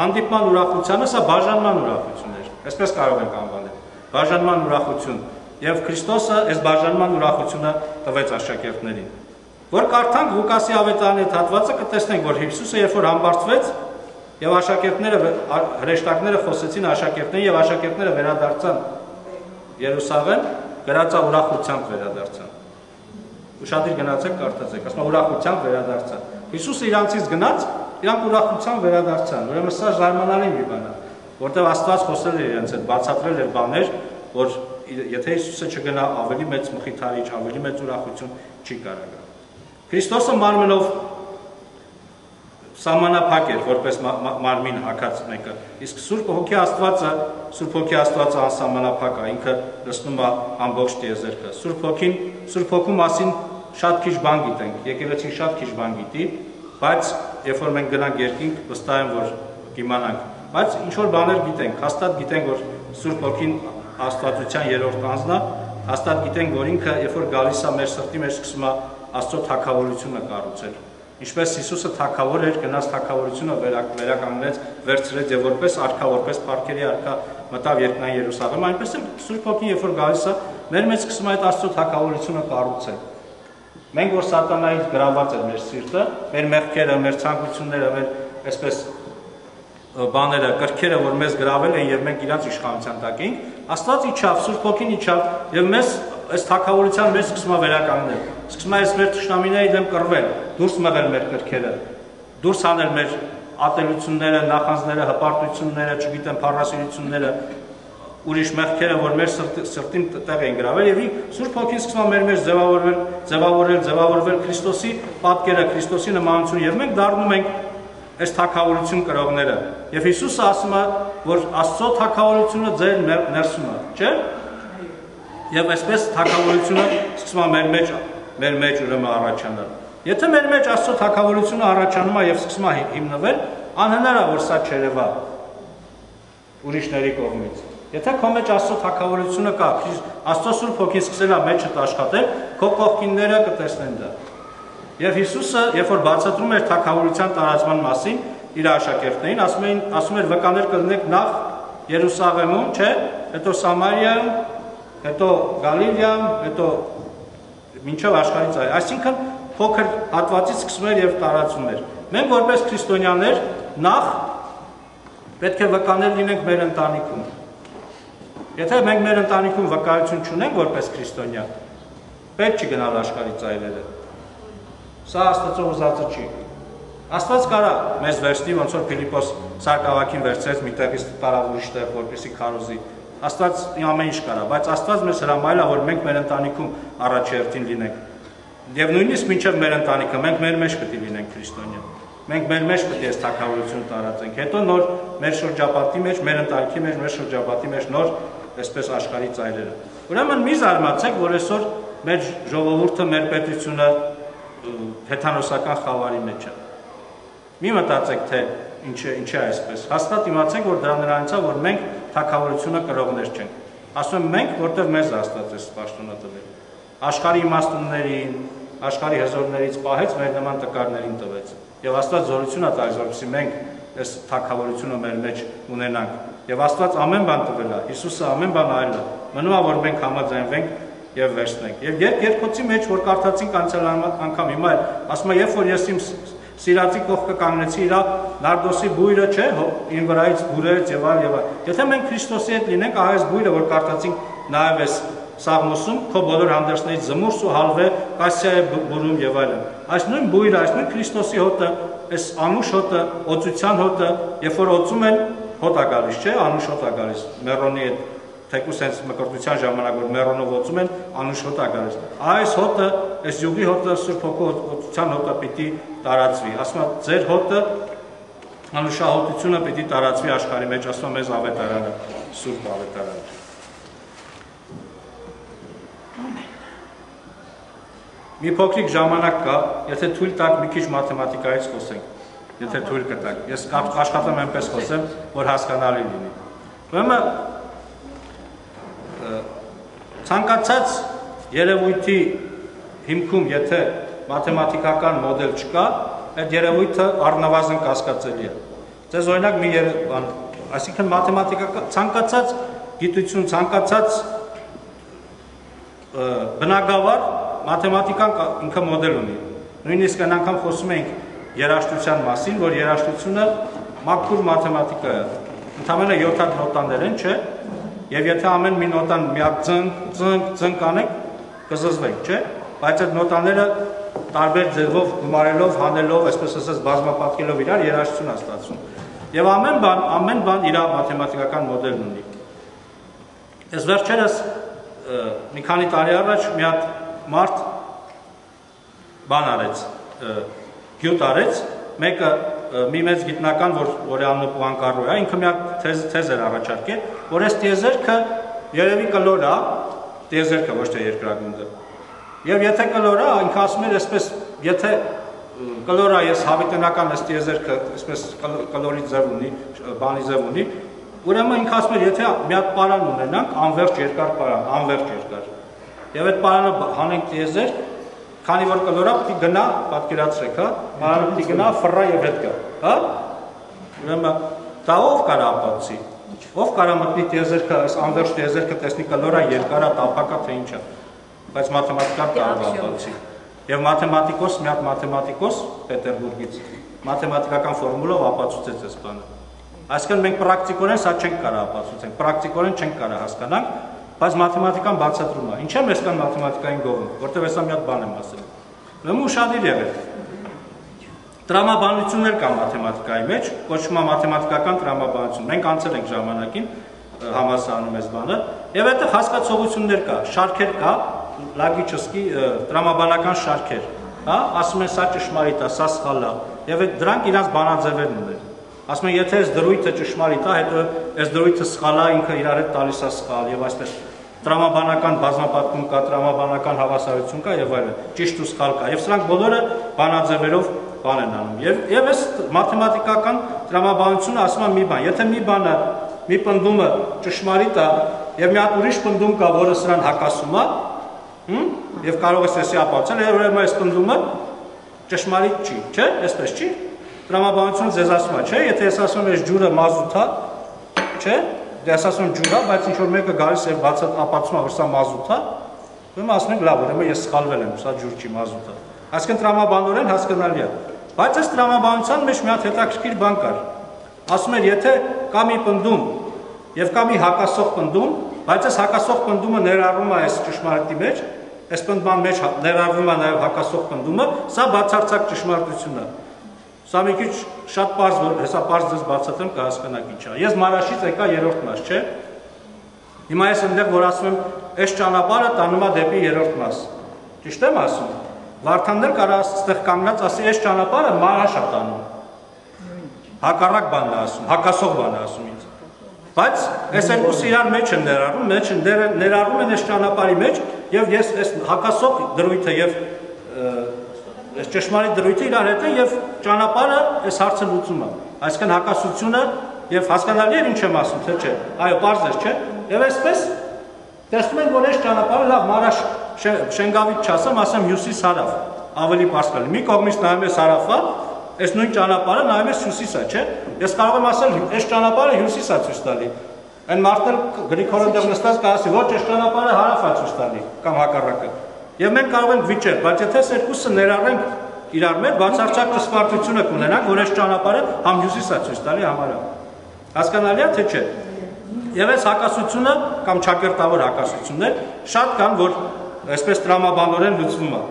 հանդիպման ուրախությանը, սա բաժանման ուրախություն էր։ Այսպես կարող ենք անվանել։ Բաժանման ուրախություն։ Եվ Քրիստոսը այս բաժանման ուրախությունը տվեց աշակերտներին։ Որ կարդանք Ղուկասի ավետարանի հատվածը կտեսնենք, որ Հիսուսը երբ որ համբարձվեց, Եվ աշակերտները հրեշտակները խոսեցին աշակերտներին եւ աշակերտները վերադարձան Երուսաղեմ, գրածա ուրախությամբ վերադարձան։ Ուշադիր գնացեք, կարդացեք, ասում ուրախությամբ վերադարձան։ Հիսուսը իրանցից գնաց, իրանք ուրախությամբ վերադարձան։ Ուրեմն սա զարմանալի մի բան է, որտեղ Աստված խոսել էր իրենց հետ, բացատրել էր բաներ, որ եթե Հիսուսը չգնա ավելի մեծ մխիթարիչ, ավելի մեծ ուրախություն չի կարող գալ։ Քրիստոսը մարմնով սահմանափակ էր որպես մարմին հակած մեկը իսկ Սուրբ Հոգի Աստվածը Սուրբ Հոգի Աստվածը անսահմանափակ է ինքը լցնում է ամբողջ տիեզերքը Սուրբ Հոգին Սուրբ Հոգու մասին շատ քիչ բան գիտենք եկեղեցին շատ քիչ բան գիտի բայց երբ որ մենք գնանք երկինք վստահ եմ որ կիմանանք բայց ինչ որ բաներ գիտենք հաստատ գիտենք որ Սուրբ Հոգին Աստվածության երրորդ անձն է հաստատ գիտենք որ ինքը երբ որ գալիս է մեր սրտի մեջ սկսում է Աստծո թակավորությունը կառուցել Ինչպես Հիսուսը թակավոր էր գնաց թակավորությունը վերականգնեց, վերցրեց եւ որպես արքա, որպես Պարքերի արքա մտավ երկնային Երուսաղեմ, այնպես էլ Սուրբ Օգին երբ որ գալիս է, մեր մեջ սկսում է այդ Աստծո թակավորությունը կառուցել։ Մենք որ սատանայի գրաված էր մեր սիրտը, մեր մեղքերը, մեր ցանկությունները, մեր այսպես բաները, կրքերը, որ մեզ գրավել են եւ մենք իրանց իշխանության տակ էինք, Աստված իջավ, Սուրբ Օքին իջավ եւ մեզ այս թակավորության մեջ սկսում է վերականգնել։ Սկսում է այս մեր ճշնամիների դեմ կռվել, դուրս մղել մեր կրքերը, դուրս անել մեր ատելությունները, նախանձները, հպարտությունները, չգիտեմ, փառասիրությունները, ուրիշ մեղքերը, որ մեր սրտին տեղ են գրավել եւ Սուրբ Հոգին սկսում է մեր մեջ ձևավորվել, ձևավորել, ձևավորվել Քրիստոսի պատկերը, Քրիստոսի նմանությունը եւ մենք դառնում ենք այս թակավորություն կրողները։ Եվ Հիսուսը ասում է, որ Աստծո թակավորությունը ձեր ներսում է, չէ՞։ Եվ այսպես թակավորությունը սկսում է մեր մեջ մեր մեջ ուրեմն առաջանալ։ Եթե մեր մեջ Աստծո թակավորությունը առաջանում է եւ սկսում է հիմնվել, անհնար է որ սա չերևա ուրիշների կողմից։ Եթե քո մեջ Աստծո թակավորությունը կա, Աստծո Սուրբ Հոգին սկսել է մեջդ աշխատել, քո կողքինները կտեսնեն դա։ Եվ Հիսուսը, երբ որ բացատրում էր թակավորության տարածման մասին իր աշակերտներին, ասում էին, ասում էր վկաներ կլինեք նախ Երուսաղեմում, չէ, հետո Սամարիայում, հետո Գալիլեայում, հետո մինչև աշխարհի ծայր։ Այսինքն փոքր հատվածից սկսում էր եւ տարածում էր։ Մենք որպես քրիստոնյաներ նախ պետք է վկաներ լինենք մեր ընտանիքում։ Եթե մենք մեր ընտանիքում վկայություն չունենք որպես քրիստոնյա, պետք չի գնալ աշխարհի ծայրերը։ Սա Աստծո ուզածը չի։ Աստված կարա մեզ վերցնի, ոնց որ Ֆիլիպոս Սարգսակին վերցրեց մի տեղից տարավ ուրիշ տեղ, որպեսի քարոզի։ Աստված ամեն ինչ կարա, բայց Աստված մեզ հրամայել է, որ մենք մեր ընտանիքում առաջերտին լինենք։ Եվ նույնիսկ մինչև մեր ընտանիքը մենք մեր մեջ պետք է լինենք քրիստոնյա։ Մենք մեր մեջ պետք է այս թակավորություն տարածենք։ Հետո նոր մեր շրջապատի մեջ, մեր ընտանիքի մեջ, մեր շրջապատի մեջ նոր այսպես աշխարհի ծայրերը։ Ուրեմն մի զարմացեք, որ այսօր մեր ժողովուրդը, մեր պետությունը հեթանոսական խավարի մեջ է։ Մի մտածեք, թե ինչ է, ինչ է այսպես։ Հաստատ իմացեք, որ դրա նրանից է, որ մենք թակավորությունը կրողներ չենք։ Ասում եմ մենք, որտեղ մեզ Աստված է սպաշտոնը տվել։ Աշխարհի իմաստուններին, աշխարհի հզորներից պահեց մեր նման տկարներին տվեց։ Եվ Աստված զորություն է տալիս, որպեսզի մենք այս թակավորությունը մեր մեջ ունենանք։ Եվ Աստված ամեն բան տվել է, Հիսուսը ամեն բան արել է։ Մնում է, որ մենք համաձայնվենք եւ վերցնենք։ Եվ երբ երկոցի մեջ որ կարդացինք անցյալ անգամ հիմա ասում է երբ որ ես իմ սիրածի կողքը կանգնեցի իր նարդոսի բույրը չէ ին վրայից բուրերից եւ այլ եւ այլ։ Եթե մենք Քրիստոսի հետ լինենք, ահա այս բույրը որ կարդացինք նաեւ այս Սաղմոսում քո բոլոր հանդերձներից զմուրս ու հալվե կասիայի բուրում եւ այլն։ Այս նույն բույրը, այս նույն Քրիստոսի հոտը, այս անուշ հոտը, օծության հոտը, երբ որ օծում են, հոտ է գալիս, չէ, անուշ հոտ է գալիս մերոնի հետ թեկուս հենց մկրտության ժամանակ որ մերոնով ոցում են անուշ հոտ է գալիս։ Այս հոտը, այս յուղի հոտը Սուրբ Հոգու ոցության հոտը պիտի տարածվի։ Ասում է ձեր հոտը անուշահոտությունը պիտի տարածվի աշխարհի մեջ, ասում մեզ ավետարանը, Սուրբ ավետարանը։ Մի փոքրիկ ժամանակ կա, եթե թույլ տաք մի քիչ մաթեմատիկայից խոսենք։ Եթե թույլ կտաք։ Ես աշխատում եմ այնպես խոսեմ, որ հասկանալի լինի։ Ուրեմն ցանկացած երևույթի հիմքում, եթե մաթեմատիկական մոդել չկա, այդ երևույթը առնվազն կասկածելի է։ Ձեզ օրինակ մի բան, այսինքն մաթեմատիկական ցանկացած գիտություն, ցանկացած բնագավառ մաթեմատիկան ինքը մոդել ունի։ Նույնիսկ այն անգամ խոսում ենք երաշտության մասին, որ երաշտությունը մաքուր մաթեմատիկա է։ Ընդհանրապես 7 հատ նոտաներ են, չէ՞։ Եվ եթե ամեն մի նոտան միակ ծնկ, ծնկ, ծնկ անեք, կզզվենք, չէ՞։ Բայց այդ նոտաները տարբեր ձևով գումարելով, հանելով, այսպես ասած, բազմապատկելով իրար երաժշտություն է ստացվում։ Եվ ամեն բան, ամեն բան իր մաթեմատիկական մոդելն ունի։ Ես վերջերս մի քանի տարի առաջ մի հատ մարդ բան արեց, գյուտ արեց, մեկը մի մեծ գիտնական, որ անունը Պուանկարո է, ինքը մի թեզ, թեզ էր առաջարկել, որ այս տիեզերքը երևի կլոր է, տիեզերքը ոչ թե երկրագունդը։ Եվ եթե կլոր է, ինքը ասում էր այսպես, եթե կլոր է, ես հավիտենական այս տիեզերքը այսպես կլորի ձև ունի, բանի ձև ունի, ուրեմն ինքը ասում էր, եթե մի հատ պարան ունենանք, անverջ երկար պարան, անverջ երկար։ Եվ այդ պարանը հանենք տիեզերք, Քանի որ կլորա պիտի գնա, պատկերացրեք, հա, մարանը պիտի գնա, ֆռա եւ հետ գա, հա? Ուրեմն դա ով կարա ապացի։ Ով կարա մտնի տիեզերքը, այս անverջ տիեզերքը տեսնի կլորա երկարա, տապակա թե ինչա։ Բայց մաթեմատիկան կարող է ապացի։ Եվ մաթեմատիկոս, մի հատ մաթեմատիկոս Պետերբուրգից մաթեմատիկական ֆորմուլով ապացուցեց այս բանը։ Այսինքն մենք պրակտիկորեն սա չենք կարող ապացուցենք, պրակտիկորեն չենք կարող հասկանանք, բայց մաթեմատիկան բացատրում է։ Ինչա մեզ կան մաթեմատիկային գովում, որտեղ հեսա մի հատ բան եմ ասել։ Ուրեմն ուշադիր եղեք։ Տրամաբանություններ կան մաթեմատիկայի մեջ, կոչվում է մաթեմատիկական տրամաբանություն։ Մենք անցել ենք ժամանակին, համասանում այս բանը, եւ այդտեղ հասկացողություններ կա, շարքեր կա, լագիչսկի տրամաբանական շարքեր, հա, ասում են սա ճշմարիտ է, սա սխալ է, եւ այդ դրանք իրանց բանաձևերն ունեն։ Ասում են, եթե այս դրույթը ճշմարիտ է, հետո այս դրույթը սխալ է, ինքը իրար հետ տալիս է սխալ եւ այսպես տրամաբանական բազմապատկում կա, տրամաբանական հավասարություն կա եւ այլն։ Ճիշտ ու սխալ կա։ Եվ սրանք բոլորը բանաձևերով բան են անում։ Եվ եւ այս մաթեմատիկական տրամաբանությունը ասում է մի բան, եթե մի բանը մի պնդումը ճշմարիտ է եւ մի հատ ուրիշ պնդում կա, որը սրան հակասում է, հմ, եւ կարող ես էսի ապացուցել, եւ ուրեմն այս պնդումը ճշմարիտ չի, չէ՞, այսպես չի։ Տրամաբանությունը ձեզ ասում է, չէ՞, եթե ես ասում եմ, այս ջուրը մազութ է, չէ՞, դե ես ասում եմ ջուր է, բայց ինչ որ մեկը գալիս եւ բացը ապացուցում է, որ սա մազութ է, ուրեմն ասում ենք լավ, ուրեմն ես սխալվել եմ, սա ջուր չի, մազութ է։ Այսինքն տրամաբանորեն հասկանալի է։ Բայց այս տրամաբանության մեջ մի հատ հետաքրքիր բան կար ասում էր, եթե կա մի պնդում եւ կա մի հակասող պնդում, բայց այս հակասող պնդումը ներառում է այս ճշմարտի մեջ, այս պնդման մեջ ներառվում է նաեւ հակասող պնդումը, սա բացարձակ ճշմարտությունն է։ Սա մի քիչ շատ པարզ, հեսա པարզ ձեզ բացատրեմ կհասկանաք ինչա։ Ես Մարաշից եկա երրորդ մաս, չէ՞։ Հիմա ես այնտեղ որ ասում եմ, այս ճանապարհը տանում է դեպի երրորդ մաս։ Ճիշտ եմ ասում։ Վարդաններ կարա այդտեղ կանգնած ասի, այս ճանապարհը Մարաշ է տանում։ Հակառակ բանն է ասում, հակասող բանն է ասում ինձ։ Բայց այս երկուսը իրար մեջ են ներառվում, մեջ են ներառվում են այս ճանապարհի մեջ, եւ ես այս հակասող դրույթը եւ այս ճշմարիտ դրույթը իրար հետ են եւ ճանապարհը այս հարցը լուծում է։ Այսինքն հակասությունը եւ հասկանալի է ինչ եմ ասում, թե չէ։ Այո, པարզ է, չէ։ Եվ այսպես տեսնում ենք, որ այս ճանապարհը լավ մարաշ շենգավիթ չասեմ, ասեմ հյուսիս հարավ։ Ավելի པարզ կլինի։ Մի կողմից նայում ես հարավա, այս նույն ճանապարհը նայում ես հյուսիսա, չէ՞։ Ես կարող եմ ասել, այս ճանապարհը հյուսիսա ցույց տալի։ Այն մարդը Գրիգորը դեռ նստած կասի, ոչ, այս ճանապարհը հարավա ցույց տալի կամ հակառակը։ Եվ մենք կարող ենք վիճել, բայց եթե այս երկուսը ներառենք իրար մեր, բացարձակ ճշմարտությունը կունենանք, որ այս ճանապարհը համ հյուսիսա ցույց տալի համարյա։ Հասկանալի է թե չէ։ Եվ այս հակասությունը կամ ճակերտավոր հակասություններ շատ կան, որ այսպես տրամաբանորեն լուծվում է։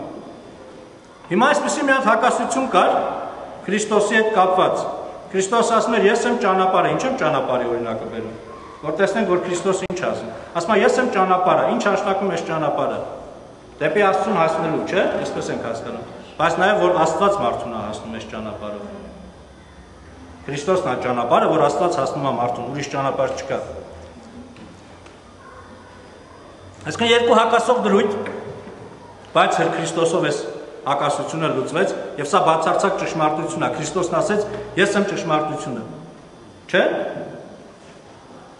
Հիմա այսպեսի մի հատ հակասություն կար, Քրիստոսի հետ կապված։ Քրիստոս ասում էր, ես եմ ճանապարհը, ինչ եմ ճանապարհի օրինակը բերում։ Որ տեսնենք, որ Քրիստոսը ինչ ասում։ Ասում է, ես եմ ճանապարհը, ինչ աշխատում ես ճանապարհը։ Դեպի Աստծուն հասնելու, չէ՞, այսպես ենք հասկանում։ Բայց նաև որ Աստված մարդուն է հասնում այս ճանապարհով։ Քրիստոսն է ճանապարհը, որ Աստված հասնում է մարդուն, ուրիշ ճանապարհ չկա։ Այսինքն երկու հակասող դրույթ, բայց Քրիստոսով էս հակասությունը լուծվեց եւ սա բացարձակ ճշմարտություն է։ Քրիստոսն ասեց. Ես եմ ճշմարտությունը։ Չէ՞։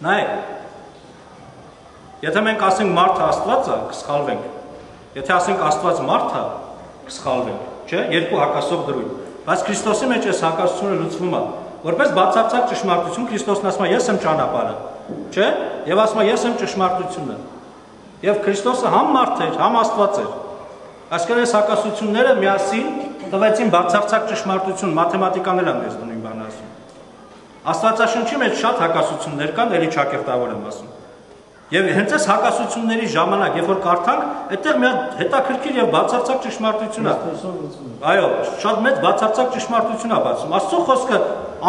Նայեք։ Եթե մենք ասենք մարդը Աստված է, կսխալվենք։ Եթե ասենք Աստված մարդ է, կսխալվենք, չէ՞։ Երկու հակասող դրույթ։ Բայց Քրիստոսի մեջ այս հակասությունը լուծվում է։ Որպես բացարձակ ճշմարտություն Քրիստոսն ասում է. Ես եմ ճանապարհը, չէ՞։ Եվ ասում է. Ես եմ ճշմարտությունը։ Եվ Քրիստոսը համ մարդ էր, համ Աստված էր։ Այսինքն այս հակասությունները միասին տվեցին բացարձակ ճշմարտություն, մաթեմատիկաներ են դες նույն բանը ասում։ Աստվածաշնչի մեջ շատ հակասություններ կան, ելի ճակերտավոր եմ ասում։ Եվ հենց այս հակասությունների ժամանակ, երբ որ կարդանք, այդտեղ մի հատ հետաքրքիր եւ բացարձակ ճշմարտություն է։ Այո, շատ մեծ բացարձակ ճշմարտություն է բացում։ Աստծո խոսքը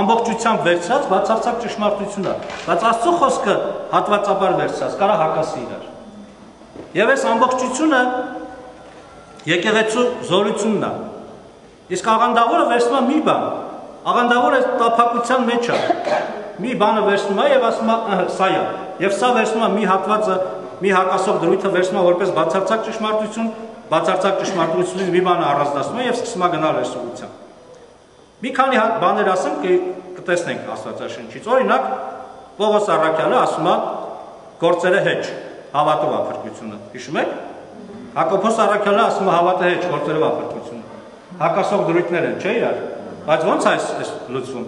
ամբողջությամբ վերցրած բացարձակ ճշմարտություն է։ Բայց Աստծո խոսքը հատվածաբար վերցրած կարա հակասի իրար։ Եվ այս ամբողջությունը եկեղեցու զորությունն է։ Իսկ աղանդավորը վերցնում է մի բան։ Աղանդավորը տափակության մեջ է։ Մի բանը վերցնում է եւ ասում է սա է։ Եվ սա վերցնում է մի հատվածը, մի հակասող դրույթը վերցնում է որպես բացարձակ ճշմարտություն, բացարձակ ճշմարտությունից մի բանը առանձնացնում է եւ սկսում է գնալ այսօրության։ Մի քանի հատ բաներ ասեմ, կտեսնենք Աստվածաշնչից։ Օրինակ, Պողոս Արաքյալը ասում է գործերը հեչ, հավատով ապրկությունը։ Հիշում եք։ Հակոբոս Արաքյալը ասում է հավատը հետ գործերով ապրկություն։ Հակասող դրույթներ են, չէ՞ իրար։ Բայց ո՞նց է այս լուծվում։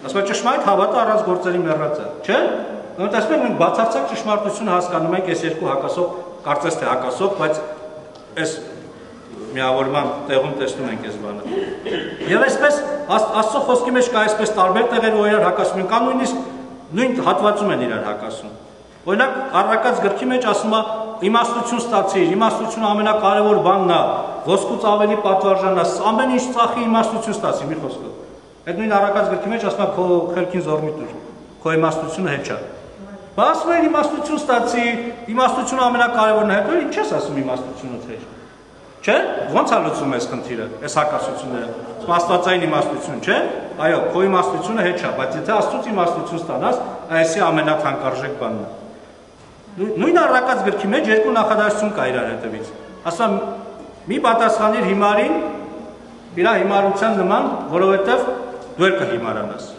Ասում է ճշմարիտ հավատը առանց գործերի մեռած է, չէ՞։ Ոնց ասում ենք բացարձակ ճշմարտությունը հասկանում ենք այս երկու հակասող, կարծես թե հակասող, բայց այս միավորման տեղում տեսնում ենք այս բանը։ Եվ այսպես Աստծո խոսքի մեջ կա այսպես տարբեր տեղեր, որ իրար հակասում են, կամ նույնիսկ նույն հատվածում են իրար հակասում։ Օրինակ, առակած գրքի մեջ ասում է իմաստություն ստացիր, իմաստությունը ամենակարևոր բանն է, ոսկուց ավելի պատվարժան է, ամեն ինչ ծախի իմաստություն ստացի, մի խոսքով։ Այդ նույն առակած գրքի մեջ ասում է քո խելքին զորմի տուր, քո իմաստությունը հետ չէ։ Բա ասում են իմաստություն ստացի, իմաստությունը ամենակարևորն է, հետո ինչ ես ասում իմաստությունը թե։ Չէ՞։ Ոնց է լուծում այս խնդիրը, այս հակասությունները։ Աստվածային իմաստություն, չէ՞։ Այո, քո իմաստությունը հետ չէ, բայց եթե Աստծոց իմաստություն ստանաս, այսի ամենաթանկարժեք բանն է։ Նույն առակած գրքի մեջ երկու նախադասություն կա իրար հետևից։ Ասում մի պատասխանիր հիմարին իր հիմարության նման, որովհետև դու էլ կհիմարանաս։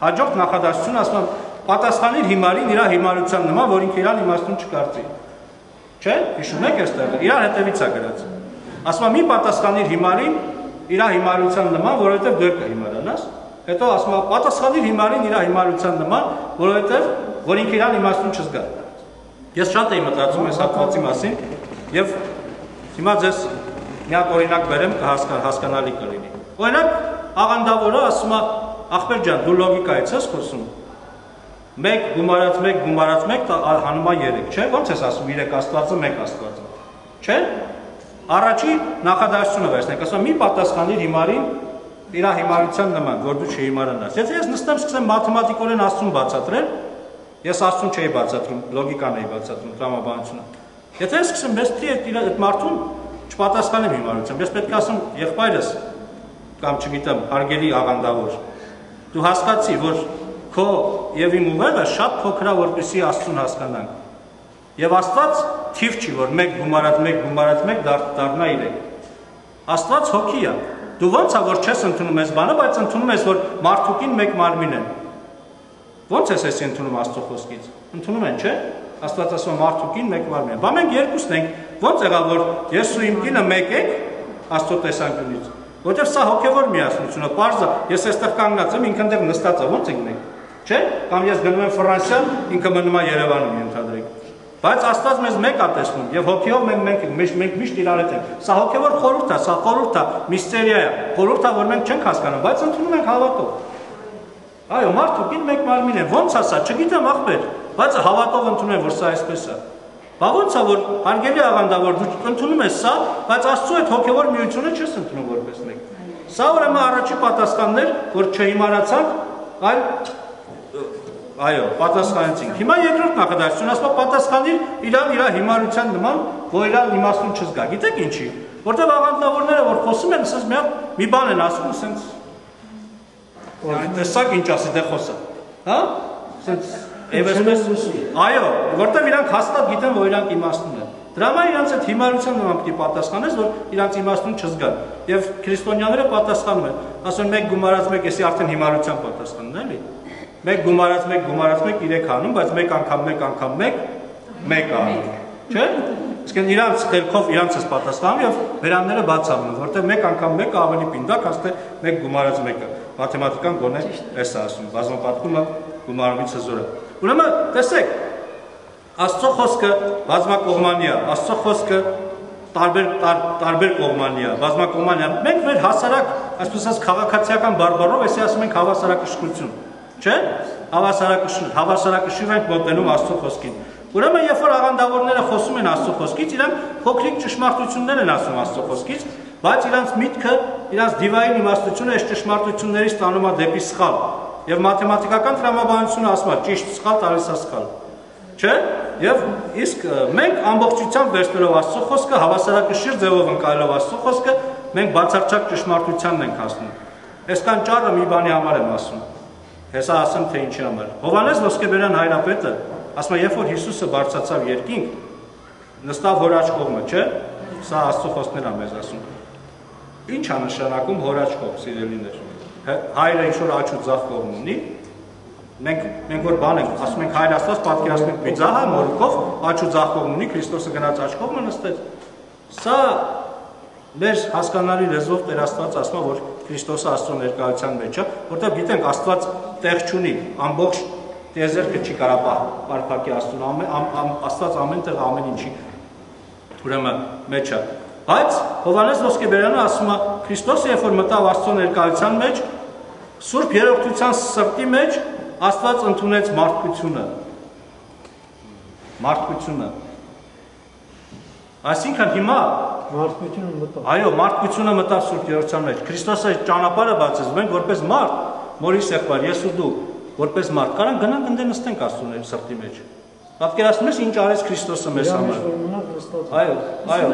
Հաջորդ նախադասությունը ասում պատասխանիր հիմարին իր հիմարության նման, որ ինքը իրան իմաստուն չկարծի։ Չէ՞, հիշում եք այստեղ։ Իրար հետևից է գրած։ Ասում մի պատասխանիր հիմարին իր հիմարության նման, որովհետև դու էլ կհիմարանաս։ Հետո ասում պատասխանիր հիմարին իր հիմարության նման, որովհետև որ ինքը իրան իմաստուն չզգա։ Ես շատ էի մտածում այս հատվածի մասին եւ հիմա ձեզ մի հատ օրինակ կհասկան հասկանալի կլինի։ Օրինակ աղանդավորը ասում է ախպեր ջան դու լոգիկայից ես խոսում։ 1 գումարած 1 գումարած 1 հանում է 3, չէ՞։ Ոնց ես ասում 3 աստվածը 1 աստվածը։ Չէ՞։ Առաջի նախադասությունը վերցնենք, ասում մի պատասխանիր հիմարին իր հիմարության նման, որ դու չհիմարանաս։ Եթե ես նստեմ սկսեմ մաթեմատիկորեն աստծուն բացատրել, Ես Աստծուն չէի բացատրում, լոգիկան էի բացատրում, տրամաբանությունը։ Եթե ես սկսեմ մեզ թի այդ այդ մարդուն չպատասխանեմ հիմարությամբ, ես պետք է ասեմ եղբայրս կամ չգիտեմ, հարգելի աղանդավոր։ Դու հասկացի, որ քո եւ իմ ուղեղը շատ փոքր է, որպեսզի Աստծուն հասկանանք։ Եվ Աստված թիվ չի, որ 1 գումարած 1 գումարած 1 դառնա 3։ Աստված հոգի է։ Դու ո՞նց է որ չես ընդունում այս բանը, բայց ընդունում ես որ մարդուկին մեկ մարմին է։ Ոնց ես էսի ընդունում Աստծո խոսքից։ Ընդունում են, չէ՞։ Աստված ասում մարդուկին մեկ մարմին։ Բա մենք երկուսն ենք։ Ոնց եղավ որ ես ու իմ կինը մեկ ենք Աստծո տեսանկյունից։ Որտեվ սա հոգևոր միասնություն է, parza, ես այստեղ կանգնած եմ, ինքն դեռ նստած է, ո՞նց ենք մենք։ Չէ՞։ Կամ ես գնում եմ Ֆրանսիա, ինքը մնում է Երևանում, ենթադրենք։ Բայց Աստված մեզ մեկ է տեսնում եւ հոգիով մենք մենք մենք մենք միշտ իրար հետ ենք։ Սա հոգևոր խորհուրդ է, սա խորհուրդ է, միստերիա է։ Խորհուրդ է, որ մենք չենք հասկանում, բայց ընդունում ենք հավատով։ Այո, մարդուկին մեկ մարմին է։ Ոնց է սա, չգիտեմ ախպեր, բայց հավատով ընդունում որ սա այսպես է։ Բա ոնց է որ հարգելի աղանդավոր դու ընդունում ես սա, բայց Աստծո այդ հոգևոր միությունը չես ընդունում որպես մեկ։ Սա ուրեմն առաջի պատասխանն էր, որ չհիմարացանք, այլ Այո, պատասխանեցինք։ Հիմա երկրորդ նախադասությունը ասում է պատասխանիր իրան իր հիմարության նման, որ իրան իմաստուն չզգա։ Գիտեք ինչի։ Որտեվ ավանդավորները, որ խոսում են, ասես միա մի բան են ասում, ասենց որ տեսակ ինչ ասի դե խոսա։ Հա? Ասենց եւ այսպես ուսի։ Այո, որտեվ իրանք հաստատ գիտեն, որ իրանք իմաստուն են։ Դրա համար իրանք այդ հիմարության նման պիտի պատասխանես, որ իրանք իմաստուն չզգան։ Եվ քրիստոնյաները պատասխանում են։ Ասում են մեկ գումարած մեկ էսի արդեն հիմարության պատասխանն էլի։ Հա 1 գումարած 1 գումարած 1 3 անում, բայց 1 անգամ 1 անգամ 1 1 անում, չէ՞։ Իսկ իրանց դերքով իրանց էս պատասխանում եւ վերանները բաց անում, որտեղ 1 անգամ 1 ավելի պինդա, քան թե 1 գումարած 1-ը։ Մաթեմատիկան գոնե էս ասում, բազմապատկումը գումարումից հզոր է։ Ուրեմն, տեսեք, Աստծո խոսքը բազմակողմանի է, Աստծո խոսքը տարբեր տարբեր կողմանի է, բազմակողմանի է։ Մենք մեր հասարակ, այսպես ասած, քաղաքացիական բարբառով էսի ասում ենք հավասարակշռություն չէ՞։ Հավասարակշռ, հավասարակշռ ենք մոտենում Աստծո խոսքին։ Ուրեմն, երբ որ աղանդավորները խոսում են Աստծո խոսքից, իրանք փոքրիկ ճշմարտություններ են ասում Աստծո խոսքից, բայց իրանց միտքը, իրանց դիվային իմաստությունը այս ճշմարտություններից տանում է դեպի սխալ։ Եվ մաթեմատիկական տրամաբանությունը ասում է ճիշտ սխալ տալիս է սխալ։ Չէ՞։ Եվ իսկ մենք ամբողջությամբ վերցնելով Աստծո խոսքը հավասարակշիռ ձևով ընկալելով Աստծո խոսքը, մենք բացարձակ ճշմարտությանն ենք հասնում։ Այսքան ճառը մի բանի համար եմ ասում։ Հեսա ասեմ թե ինչի համար։ Հովանես Ոսկեբերյան հայրապետը ասում է, երբ որ Հիսուսը բարձացավ երկինք, նստավ հոր աչ կողմը, չէ՞։ Սա Աստծո խոսքն է մեզ ասում Ինչ է նշանակում հորաչքով, սիրելիներ։ Հայրը ինչ որ աչու ձախ կողմ ունի, մենք մենք որ բան ենք, ասում ենք հայր Աստված պատկերացնում ենք բիձահը մորուքով աչու ձախ կողմ ունի, Քրիստոսը գնաց աչ կողմը նստեց։ Սա մեր հասկանալի լեզվով Տեր Աստված ասում է, որ Քրիստոսը Աստծո ներկայության մեջ է, որտեղ գիտենք Աստված տեղ չունի, ամբողջ տեզերքը չի կարա պարփակի Աստծուն, ամեն Աստված ամեն տեղ ամեն ինչի ուրեմն մեջ է։ Բայց Հովանես Ոսկեբերյանը ասում է Քրիստոսը երբ որ մտավ Աստծո ներկայության մեջ, Սուրբ երողտության սրտի մեջ Աստված ընդունեց մարդկությունը։ Մարդկությունը։ Այսինքն հիմա մարդկությունը մտավ։ Այո, մարդկությունը մտավ Սուրբ երողտության մեջ։ Քրիստոսը ճանապարհը բացեց, մենք որպես մարդ, Մորիս եղբայր, ես ու դու, որպես մարդ, կարան գնանք ընդ նստենք Աստծո սրտի մեջ։ Պատկերացնում ես ինչ արեց Քրիստոսը մեզ համար։ Այո, այո։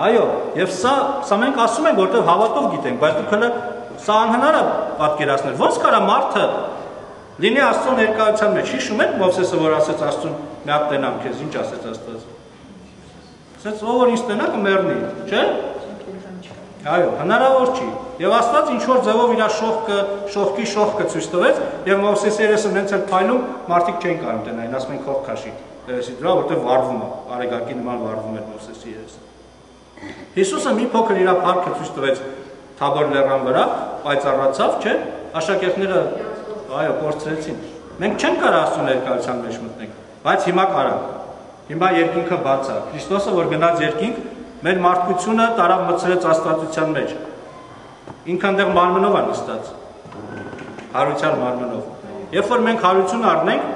Այո, եւ սա սա մենք ասում ենք, որտեղ հավատով գիտենք, բայց դուք հələ սա անհնար է պատկերացնել։ Ոնց կարա մարդը լինի Աստծո ներկայության մեջ։ Հիշում եք Մովսեսը, որ ասեց Աստծուն՝ «Մի հատ տենամ քեզ», ինչ ասեց Աստված։ Ասեց, ով որ ինձ տենա կմեռնի, չէ՞։ Այո, հնարավոր չի։ Եվ Աստված ինչ որ ձևով իր շողքը, շողքի շողքը ցույց տվեց, եւ Մովսեսի երեսը նենց էր փայլում, մարդիկ չէին կարող տնային, ասում են խող քաշի։ Երեսի դրա, որտեղ վառվում է, արեգակի նման վառվում էր Մովսեսի երեսը։ Հիսուսը մի փոքր իր փառքը ցույց տվեց Թաբոր լեռան վրա, պայծառացավ, չէ՞։ Աշակերտները այո, կորցրեցին։ Մենք չենք կարող Աստծո ներկայության մեջ մտնենք, բայց հիմա կարող։ Հիմա երկինքը բաց է։ Քրիստոսը որ գնաց երկինք, մեր մարդկությունը տարավ մցրեց աստվածության մեջ։ Ինքը այնտեղ մարմնով է նստած։ Հարության մարմնով։ Երբ որ մենք հարություն առնենք,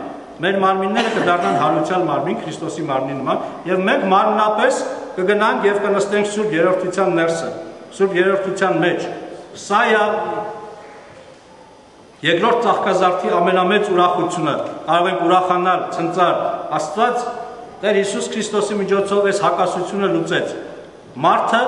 մեր մարմինները կդառնան հարության մարմին, Քրիստոսի մարմնի նման, եւ մենք մարմնապես կգնանք եւ կնստենք Սուրբ Երրորդության ներսը, Սուրբ Երրորդության մեջ։ Սա է երկրորդ ծաղկազարդի ամենամեծ ուրախությունը։ Կարող ենք ուրախանալ, ցնծալ։ Աստված Տեր Հիսուս Քրիստոսի միջոցով այս հակասությունը լուծեց։ Մարդը,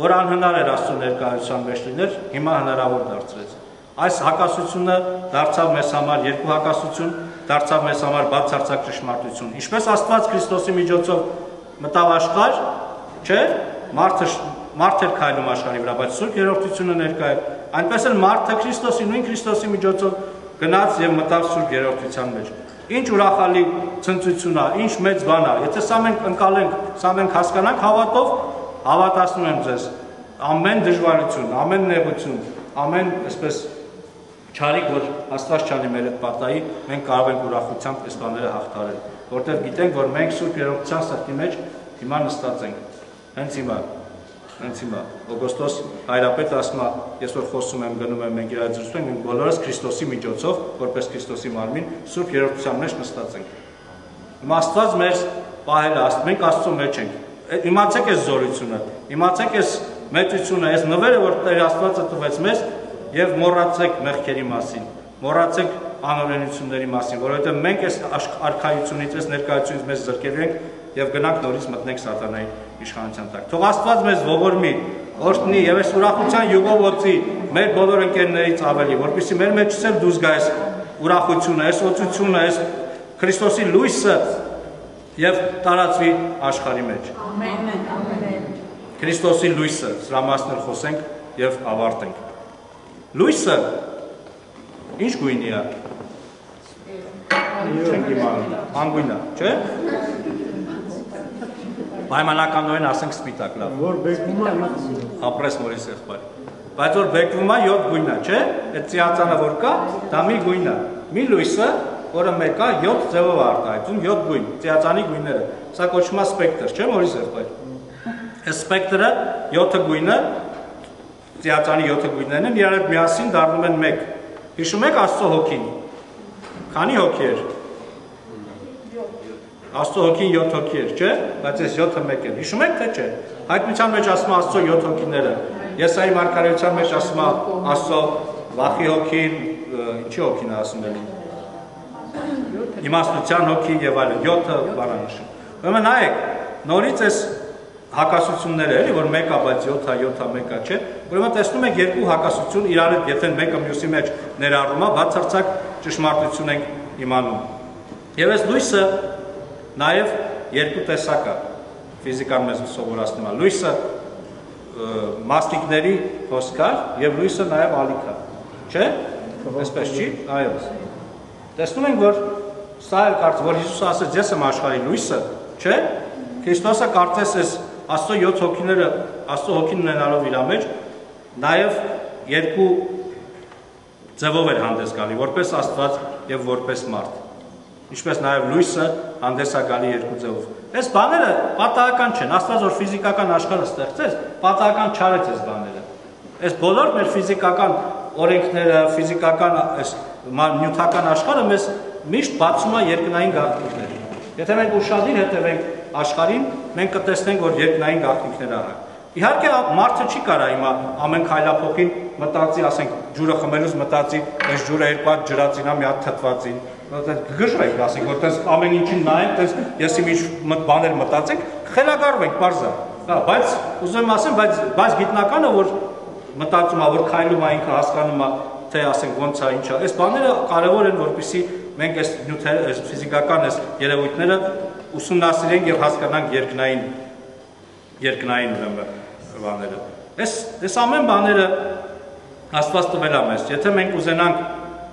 որ անհնար էր Աստծո ներկայության մեջ լինել, հիմա հնարավոր դարձրեց։ Այս հակասությունը դարձավ մեզ համար երկու հակասություն, դարձավ մեզ համար բացարձակ ճշմարտություն։ Ինչպես Աստված Քրիստոսի միջոցով մտավ աշխարհ, չէ՞, մարդը մարդ էր քայլում աշխարհի վրա, բայց Սուրբ Երրորդությունը ներկա էր։ Այնպես էլ մարդը Քրիստոսի նույն Քրիստոսի միջոցով գնաց եւ մտավ Սուրբ Երրորդության մեջ։ Ինչ ուրախալի ցնծություն է, ինչ մեծ բան է։ Եթե սա մենք ընկալենք, սա մենք հասկանանք հավատով, հավատացնում եմ ձեզ, ամեն դժվարություն, ամեն նեղություն, ամեն այսպես չարիք, որ Աստված չանի մեր այդ պատահի, մենք կարող ենք ուրախությամբ այս բաները հաղթարել, որտեղ գիտենք, որ մենք Սուրբ Երրորդության սրտի մեջ հիմա նստած ենք։ Հենց հիմա հենց հիմա Օգոստոս հայրապետը ասում է, ես որ խոսում եմ, գնում եմ, մենք իրաձգում ենք, բոլորս Քրիստոսի միջոցով, որպես Քրիստոսի մարմին, Սուրբ Երրորդության մեջ նստած ենք։ Հիմա Աստված մեր պահել է, մենք Աստծո մեջ ենք։ Իմացեք այս զորությունը, իմացեք այս մեծությունը, այս նվերը, որ Տեր Աստվածը տվեց մեզ, եւ մոռացեք մեղքերի մասին, մոռացեք անօրենությունների մասին, որովհետեւ մենք այս արխայությունից, այս ներկայությունից մեզ զրկելու ենք եւ գնանք նորից մտնենք սատանայի իշխանության տակ։ Թող Աստված մեզ ողորմի, օրհնի եւ այս ուրախության յուղով օծի մեր բոլոր ընկերներից ավելի, որպեսզի մեր մեջից էլ դուրս գա այս ուրախությունը, այս օծությունը, այս Քրիստոսի լույսը եւ տարածվի աշխարհի մեջ։ Ամեն, ամեն։ Քրիստոսի լույսը, սրա մասն էլ խոսենք եւ ավարտենք։ Լույսը ինչ գույնի է։ Չենք իմանում։ Անգույն է, չէ՞։ Պայմանականորեն ասենք սպիտակ, լավ։ Որ բեկվում է յուղ։ Ապրես նորից եղբայր։ Բայց որ բեկվում է 7 գույն է, չէ՞։ Այդ ծիածանը որ կա, դա մի գույն է։ Մի լույսը, որը մեկը 7 ձևով արտահայտում, 7 գույն, ծիածանի գույները։ Սա կոչվում է սպեկտր, չէ՞ նորից եղբայր։ Այս սպեկտրը 7 գույնը ծիածանի 7 գույններն են, իրար հետ միասին դառնում են 1։ Հիշում եք Աստծո հոգին։ Քանի հոգի էր։ Աստծո հոգին 7 հոգի էր, չէ՞, բայց այս 7-ը մեկ է։ Հիշում եք թե չէ։ Հայտնության մեջ ասում Աստծո 7 հոգիները։ Եսայի մարգարեության մեջ ասում Աստծո վախի հոգին, ինչի հոգին ասում էլ։ Իմաստության հոգի եւ այլն 7-ը բանանշում։ Ուրեմն նայեք, նորից այս հակասությունները էլի որ մեկը բայց 7-ա 7-ա մեկը չէ ուրեմն տեսնում եք երկու հակասություն իրար հետ եթե մեկը մյուսի մեջ ներառում է բացարձակ ճշմարտություն ենք իմանում եւ այս լույսը նաեւ երկու տեսակ է. Ֆիզիկան մեզ սովորացնում է լույսը մասնիկների հոսքար եւ լույսը նաեւ ալիք է չէ այսպես չի այո տեսնում ենք որ սա էլ կարծ որ Հիսուսը ասաց ես եմ աշխարհի լույսը չէ Քրիստոսը կարծես այս Աստծո 7 հոգիները, Աստծո հոգին ունենալով իր մեջ, նաև երկու ձևով էր հանդես գալի, որպես Աստված եւ որպես մարդ։ Ինչպես նաև լույսը հանդես է գալի երկու ձևով։ Այս բաները պատահական չեն։ Աստված որ ֆիզիկական աշխարհը ստեղծեց, պատահական չարեց այս բաները։ Այս բոլոր մեր ֆիզիկական օրենքները, ֆիզիկական այս նյութական աշխարհը մեզ միշտ բացում է երկնային գաղտնիքներ։ Եթե մենք ուշադիր հետևենք աշխարհին, մենք կտեսնենք, որ երկնային գաղտնիքներ առա։ Իհարկե մարդը չի կարա հիմա ամեն քայլափոխին մտածի, ասենք ջուրը խմելուց մտածի, այս ջուրը երկու հատ ջրածին է, մի հատ թթվածին, գժվենք, ասենք, որ տես ամեն ինչին նայենք, տես ես իմ ինչ բաներ մտածենք, խելագարվենք, բարձա։ Հա, բայց ուզում եմ ասեմ, բայց բայց գիտնականը որ մտածում է, որ քայլում է ինքը հասկանում է, թե ասենք ոնց է, ինչա։ Այս բաները կարևոր են, որպեսզի մենք այս նյութերը, այս ֆիզիկական այս երևույթները ուսումնասիրենք եւ հասկանանք երկնային երկնային բաները։ Այս այս ամեն բաները Աստված տվել է մեզ։ Եթե մենք ուզենանք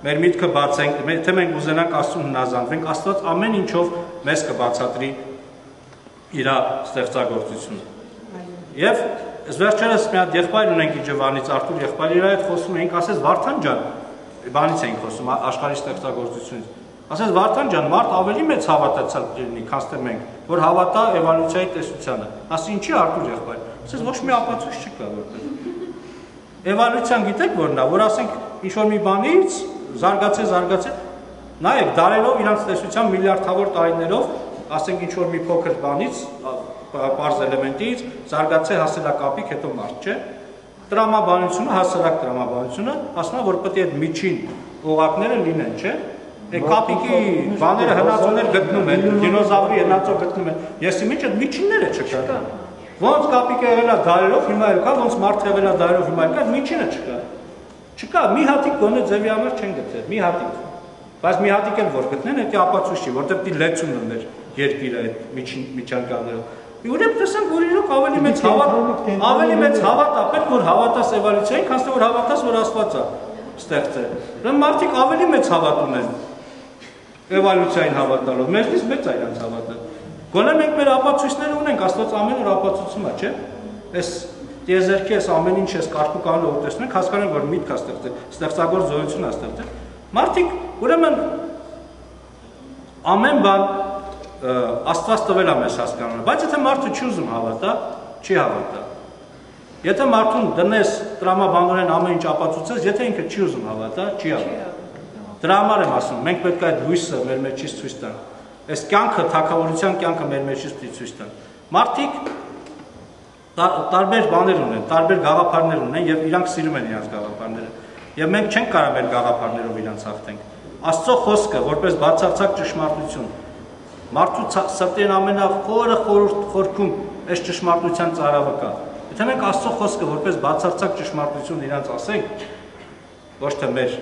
մեր միտքը բացենք, եթե մենք ուզենանք Աստծուն հնազանդվենք, Աստված ամեն ինչով մեզ կբացատրի իր ստեղծագործությունը։ Եվ վերջերս մի հատ եղբայր ունենք Իջևանից Արտուր եղբայր իր հետ խոսում էինք, ասես Վարդան ջան, բանից էինք խոսում աշխարհի ստեղծագործությունից։ Ասես Վարդան ջան, մարդ ավելի մեծ հավատացյալ լինի, քան թե մենք, որ հավատա էվոլյուցիայի տեսությանը։ Ասի ինչի Արտուր եղբայր։ Ասես ոչ մի ապացույց չկա որտեղ։ Էվոլյուցիան գիտեք որն է, որ ասենք ինչ որ մի բանից զարգացե, զարգացե, նայեք դարերով իրանց տեսության միլիարդավոր տարիներով, ասենք ինչ որ մի փոքր բանից, բարձ էլեմենտից զարգացե հասել է կապիկ, հետո մարդ, չէ՞։ Տրամաբանությունը, հասարակ տրամաբանությունը ասում է, որ պետք է այդ միջին օղակները լինեն, չէ՞։ Է կապիկի բաները հնացոներ գտնում են, դինոզավրի հնացո գտնում են։ Ես ինչ այդ միջինները չկա։ Ոնց կապիկը եղել է դարերով, հիմա էլ կա, ոնց մարդ եղել է դարերով, հիմա էլ կա, միջինը չկա։ Չկա, մի հատիկ գոնե ձևի համար չեն գտել, մի հատիկ։ Բայց մի հատիկ էլ որ գտնեն, դա ապացույց չի, որտեղ դի լեցուն ուներ երկիրը այդ միջին միջանկաներով։ Ուրեմն տեսանք, որ իրոք ավելի մեծ հավատ, ավելի մեծ հավատ պետք որ հավատաս էվոլյուցիային, քան թե որ հավատաս որ Աստված է ստեղծել։ Ուրեմն մարդիկ ավելի մեծ հավատ ունեն էվոլյուցիային հավատալով։ Մեզնից մեծ է իրանց հավատը։ Գոնե մենք մեր ապացույցները ունենք, Աստված ամեն օր ապացուցում է, չէ՞։ Այս տիեզերքի այս ամեն ինչ էս կարգու կանոնը որ տեսնենք, հասկանանք, որ միտք է ստեղծել, ստեղծագործ զորություն է ստեղծել։ Մարդիկ ուրեմն ամեն բան Աստված տվել է մեզ հասկանալու, բայց եթե մարդը չի ուզում հավատա, չի հավատա։ Եթե մարդուն դնես տրամաբանորեն ամեն ինչ ապացուցես, եթե ինքը չի ուզում հավատա, չի հավատա։ Դրա համար եմ ասում, մենք պետք է այդ լույսը մեր մեջից ցույց տանք այս կյանքը, թակավորության կյանքը մեր մեջից ցույց տան։ Մարդիկ տարբեր բաներ ունեն, տարբեր գաղափարներ ունեն եւ իրանք սիրում են իրանք գաղափարները։ Եվ մենք չենք կարող մեր գաղափարներով իրանք հաղթենք։ Աստծո խոսքը որպես բացարձակ ճշմարտություն մարդու սրտին ամենախորը խորքում այս ճշմարտության ծարավը կա։ Եթե մենք Աստծո խոսքը որպես բացարձակ ճշմարտություն իրանք ասենք, ոչ թե մեր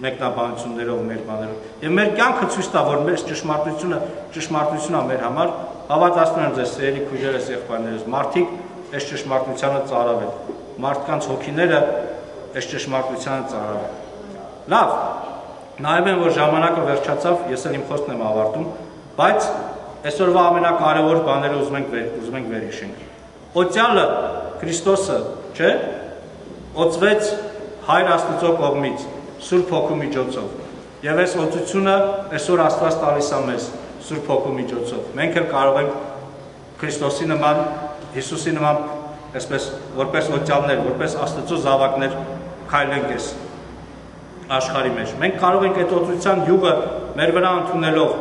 մեկնաբանություններով, մեր բաներով։ Եվ մեր կյանքը ցույց տա, որ մեր ճշմարտությունը ճշմարտությունն է մեր համար, հավատացնում եմ ձեզ սերելի քույրերս, եղբայրներս, մարդիկ այս ճշմարտությանը ծարավ են։ Մարդկանց հոգիները այս ճշմարտությանը ծարավ են։ Լավ, նայում եմ, որ ժամանակը վերջացավ, ես էլ իմ խոսքն եմ ավարտում, բայց այսօրվա ամենակարևոր բաները ուզում ենք ուզում ենք վերհիշենք։ Օծյալը Քրիստոսը, չէ՞, օծվեց Հայր Աստծո կողմից Սուրբ Հոգու միջոցով։ Եվ այս օծությունը այսօր Աստված տալիս է մեզ Սուրբ Հոգու միջոցով։ Մենք էլ կարող ենք Քրիստոսի նման, Հիսուսի նման, այսպես որպես օծյալներ, որպես Աստծո զավակներ քայլենք այս աշխարհի մեջ։ Մենք կարող ենք այդ օծության յուղը մեր վրա ընդունելով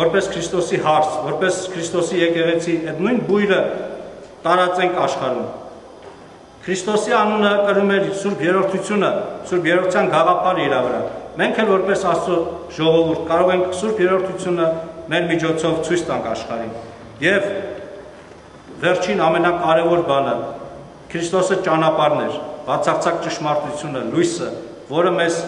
որպես Քրիստոսի հարց, որպես Քրիստոսի եկեղեցի այդ նույն բույրը տարածենք աշխարհում Քրիստոսի անունը կրում էր Սուրբ Երորդությունը, Սուրբ Երորդության գաղափարը իր վրա։ Մենք էլ որպես Աստծո ժողովուրդ կարող ենք Սուրբ Երորդությունը մեր միջոցով ցույց տանք աշխարհին։ Եվ վերջին ամենակարևոր բանը Քրիստոսը ճանապարհն էր, բացարձակ ճշմարտությունը, լույսը, որը մեզ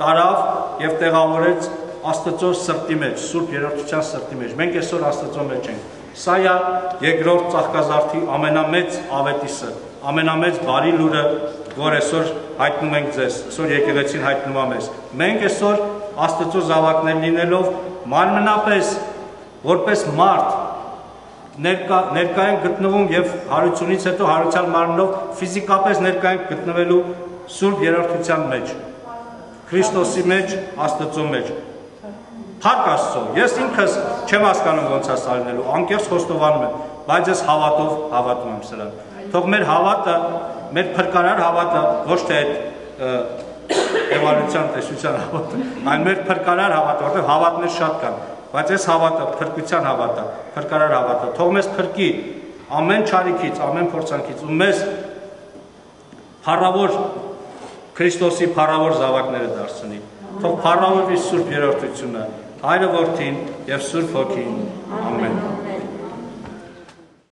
տարավ եւ տեղավորեց Աստծո սրտի մեջ, Սուրբ Երորդության սրտի մեջ։ Մենք այսօր Աստծո մեջ ենք։ Սա է երկրորդ ծաղկազարդի ամենամեծ ավետիսը, ամենամեծ բարի լուրը, որ այսօր հայտնում ենք ձեզ, այսօր եկեղեցին հայտնում է մեզ։ Մենք այսօր Աստծո զավակներ լինելով մարմնապես որպես մարդ ներկա ներկա են գտնվում եւ հարությունից հետո հարության մարմնով ֆիզիկապես ներկա են գտնվելու Սուրբ Երրորդության մեջ։ Քրիստոսի մեջ, Աստծո մեջ։ Փառք Աստծո։ Ես ինքս չեմ հասկանում ոնց է սարնելու, անկեղծ խոստովանում եմ, բայց ես հավատով հավատում եմ սրան թող մեր հավատը, մեր փրկարար հավատը ոչ թե այդ էվոլյուցիան տեսության հավատը, այլ մեր փրկարար հավատը, որտեղ հավատներ շատ կան, բայց այս հավատը փրկության հավատը, փրկարար հավատը, թող մեզ փրկի ամեն ճարիքից, ամեն փորձանքից ու մեզ փառավոր Քրիստոսի փառավոր զավակները դարձնի։ Թող փառավորվի Սուրբ Երրորդությունը, Հայրը Որդին եւ Սուրբ Հոգին։ Ամեն։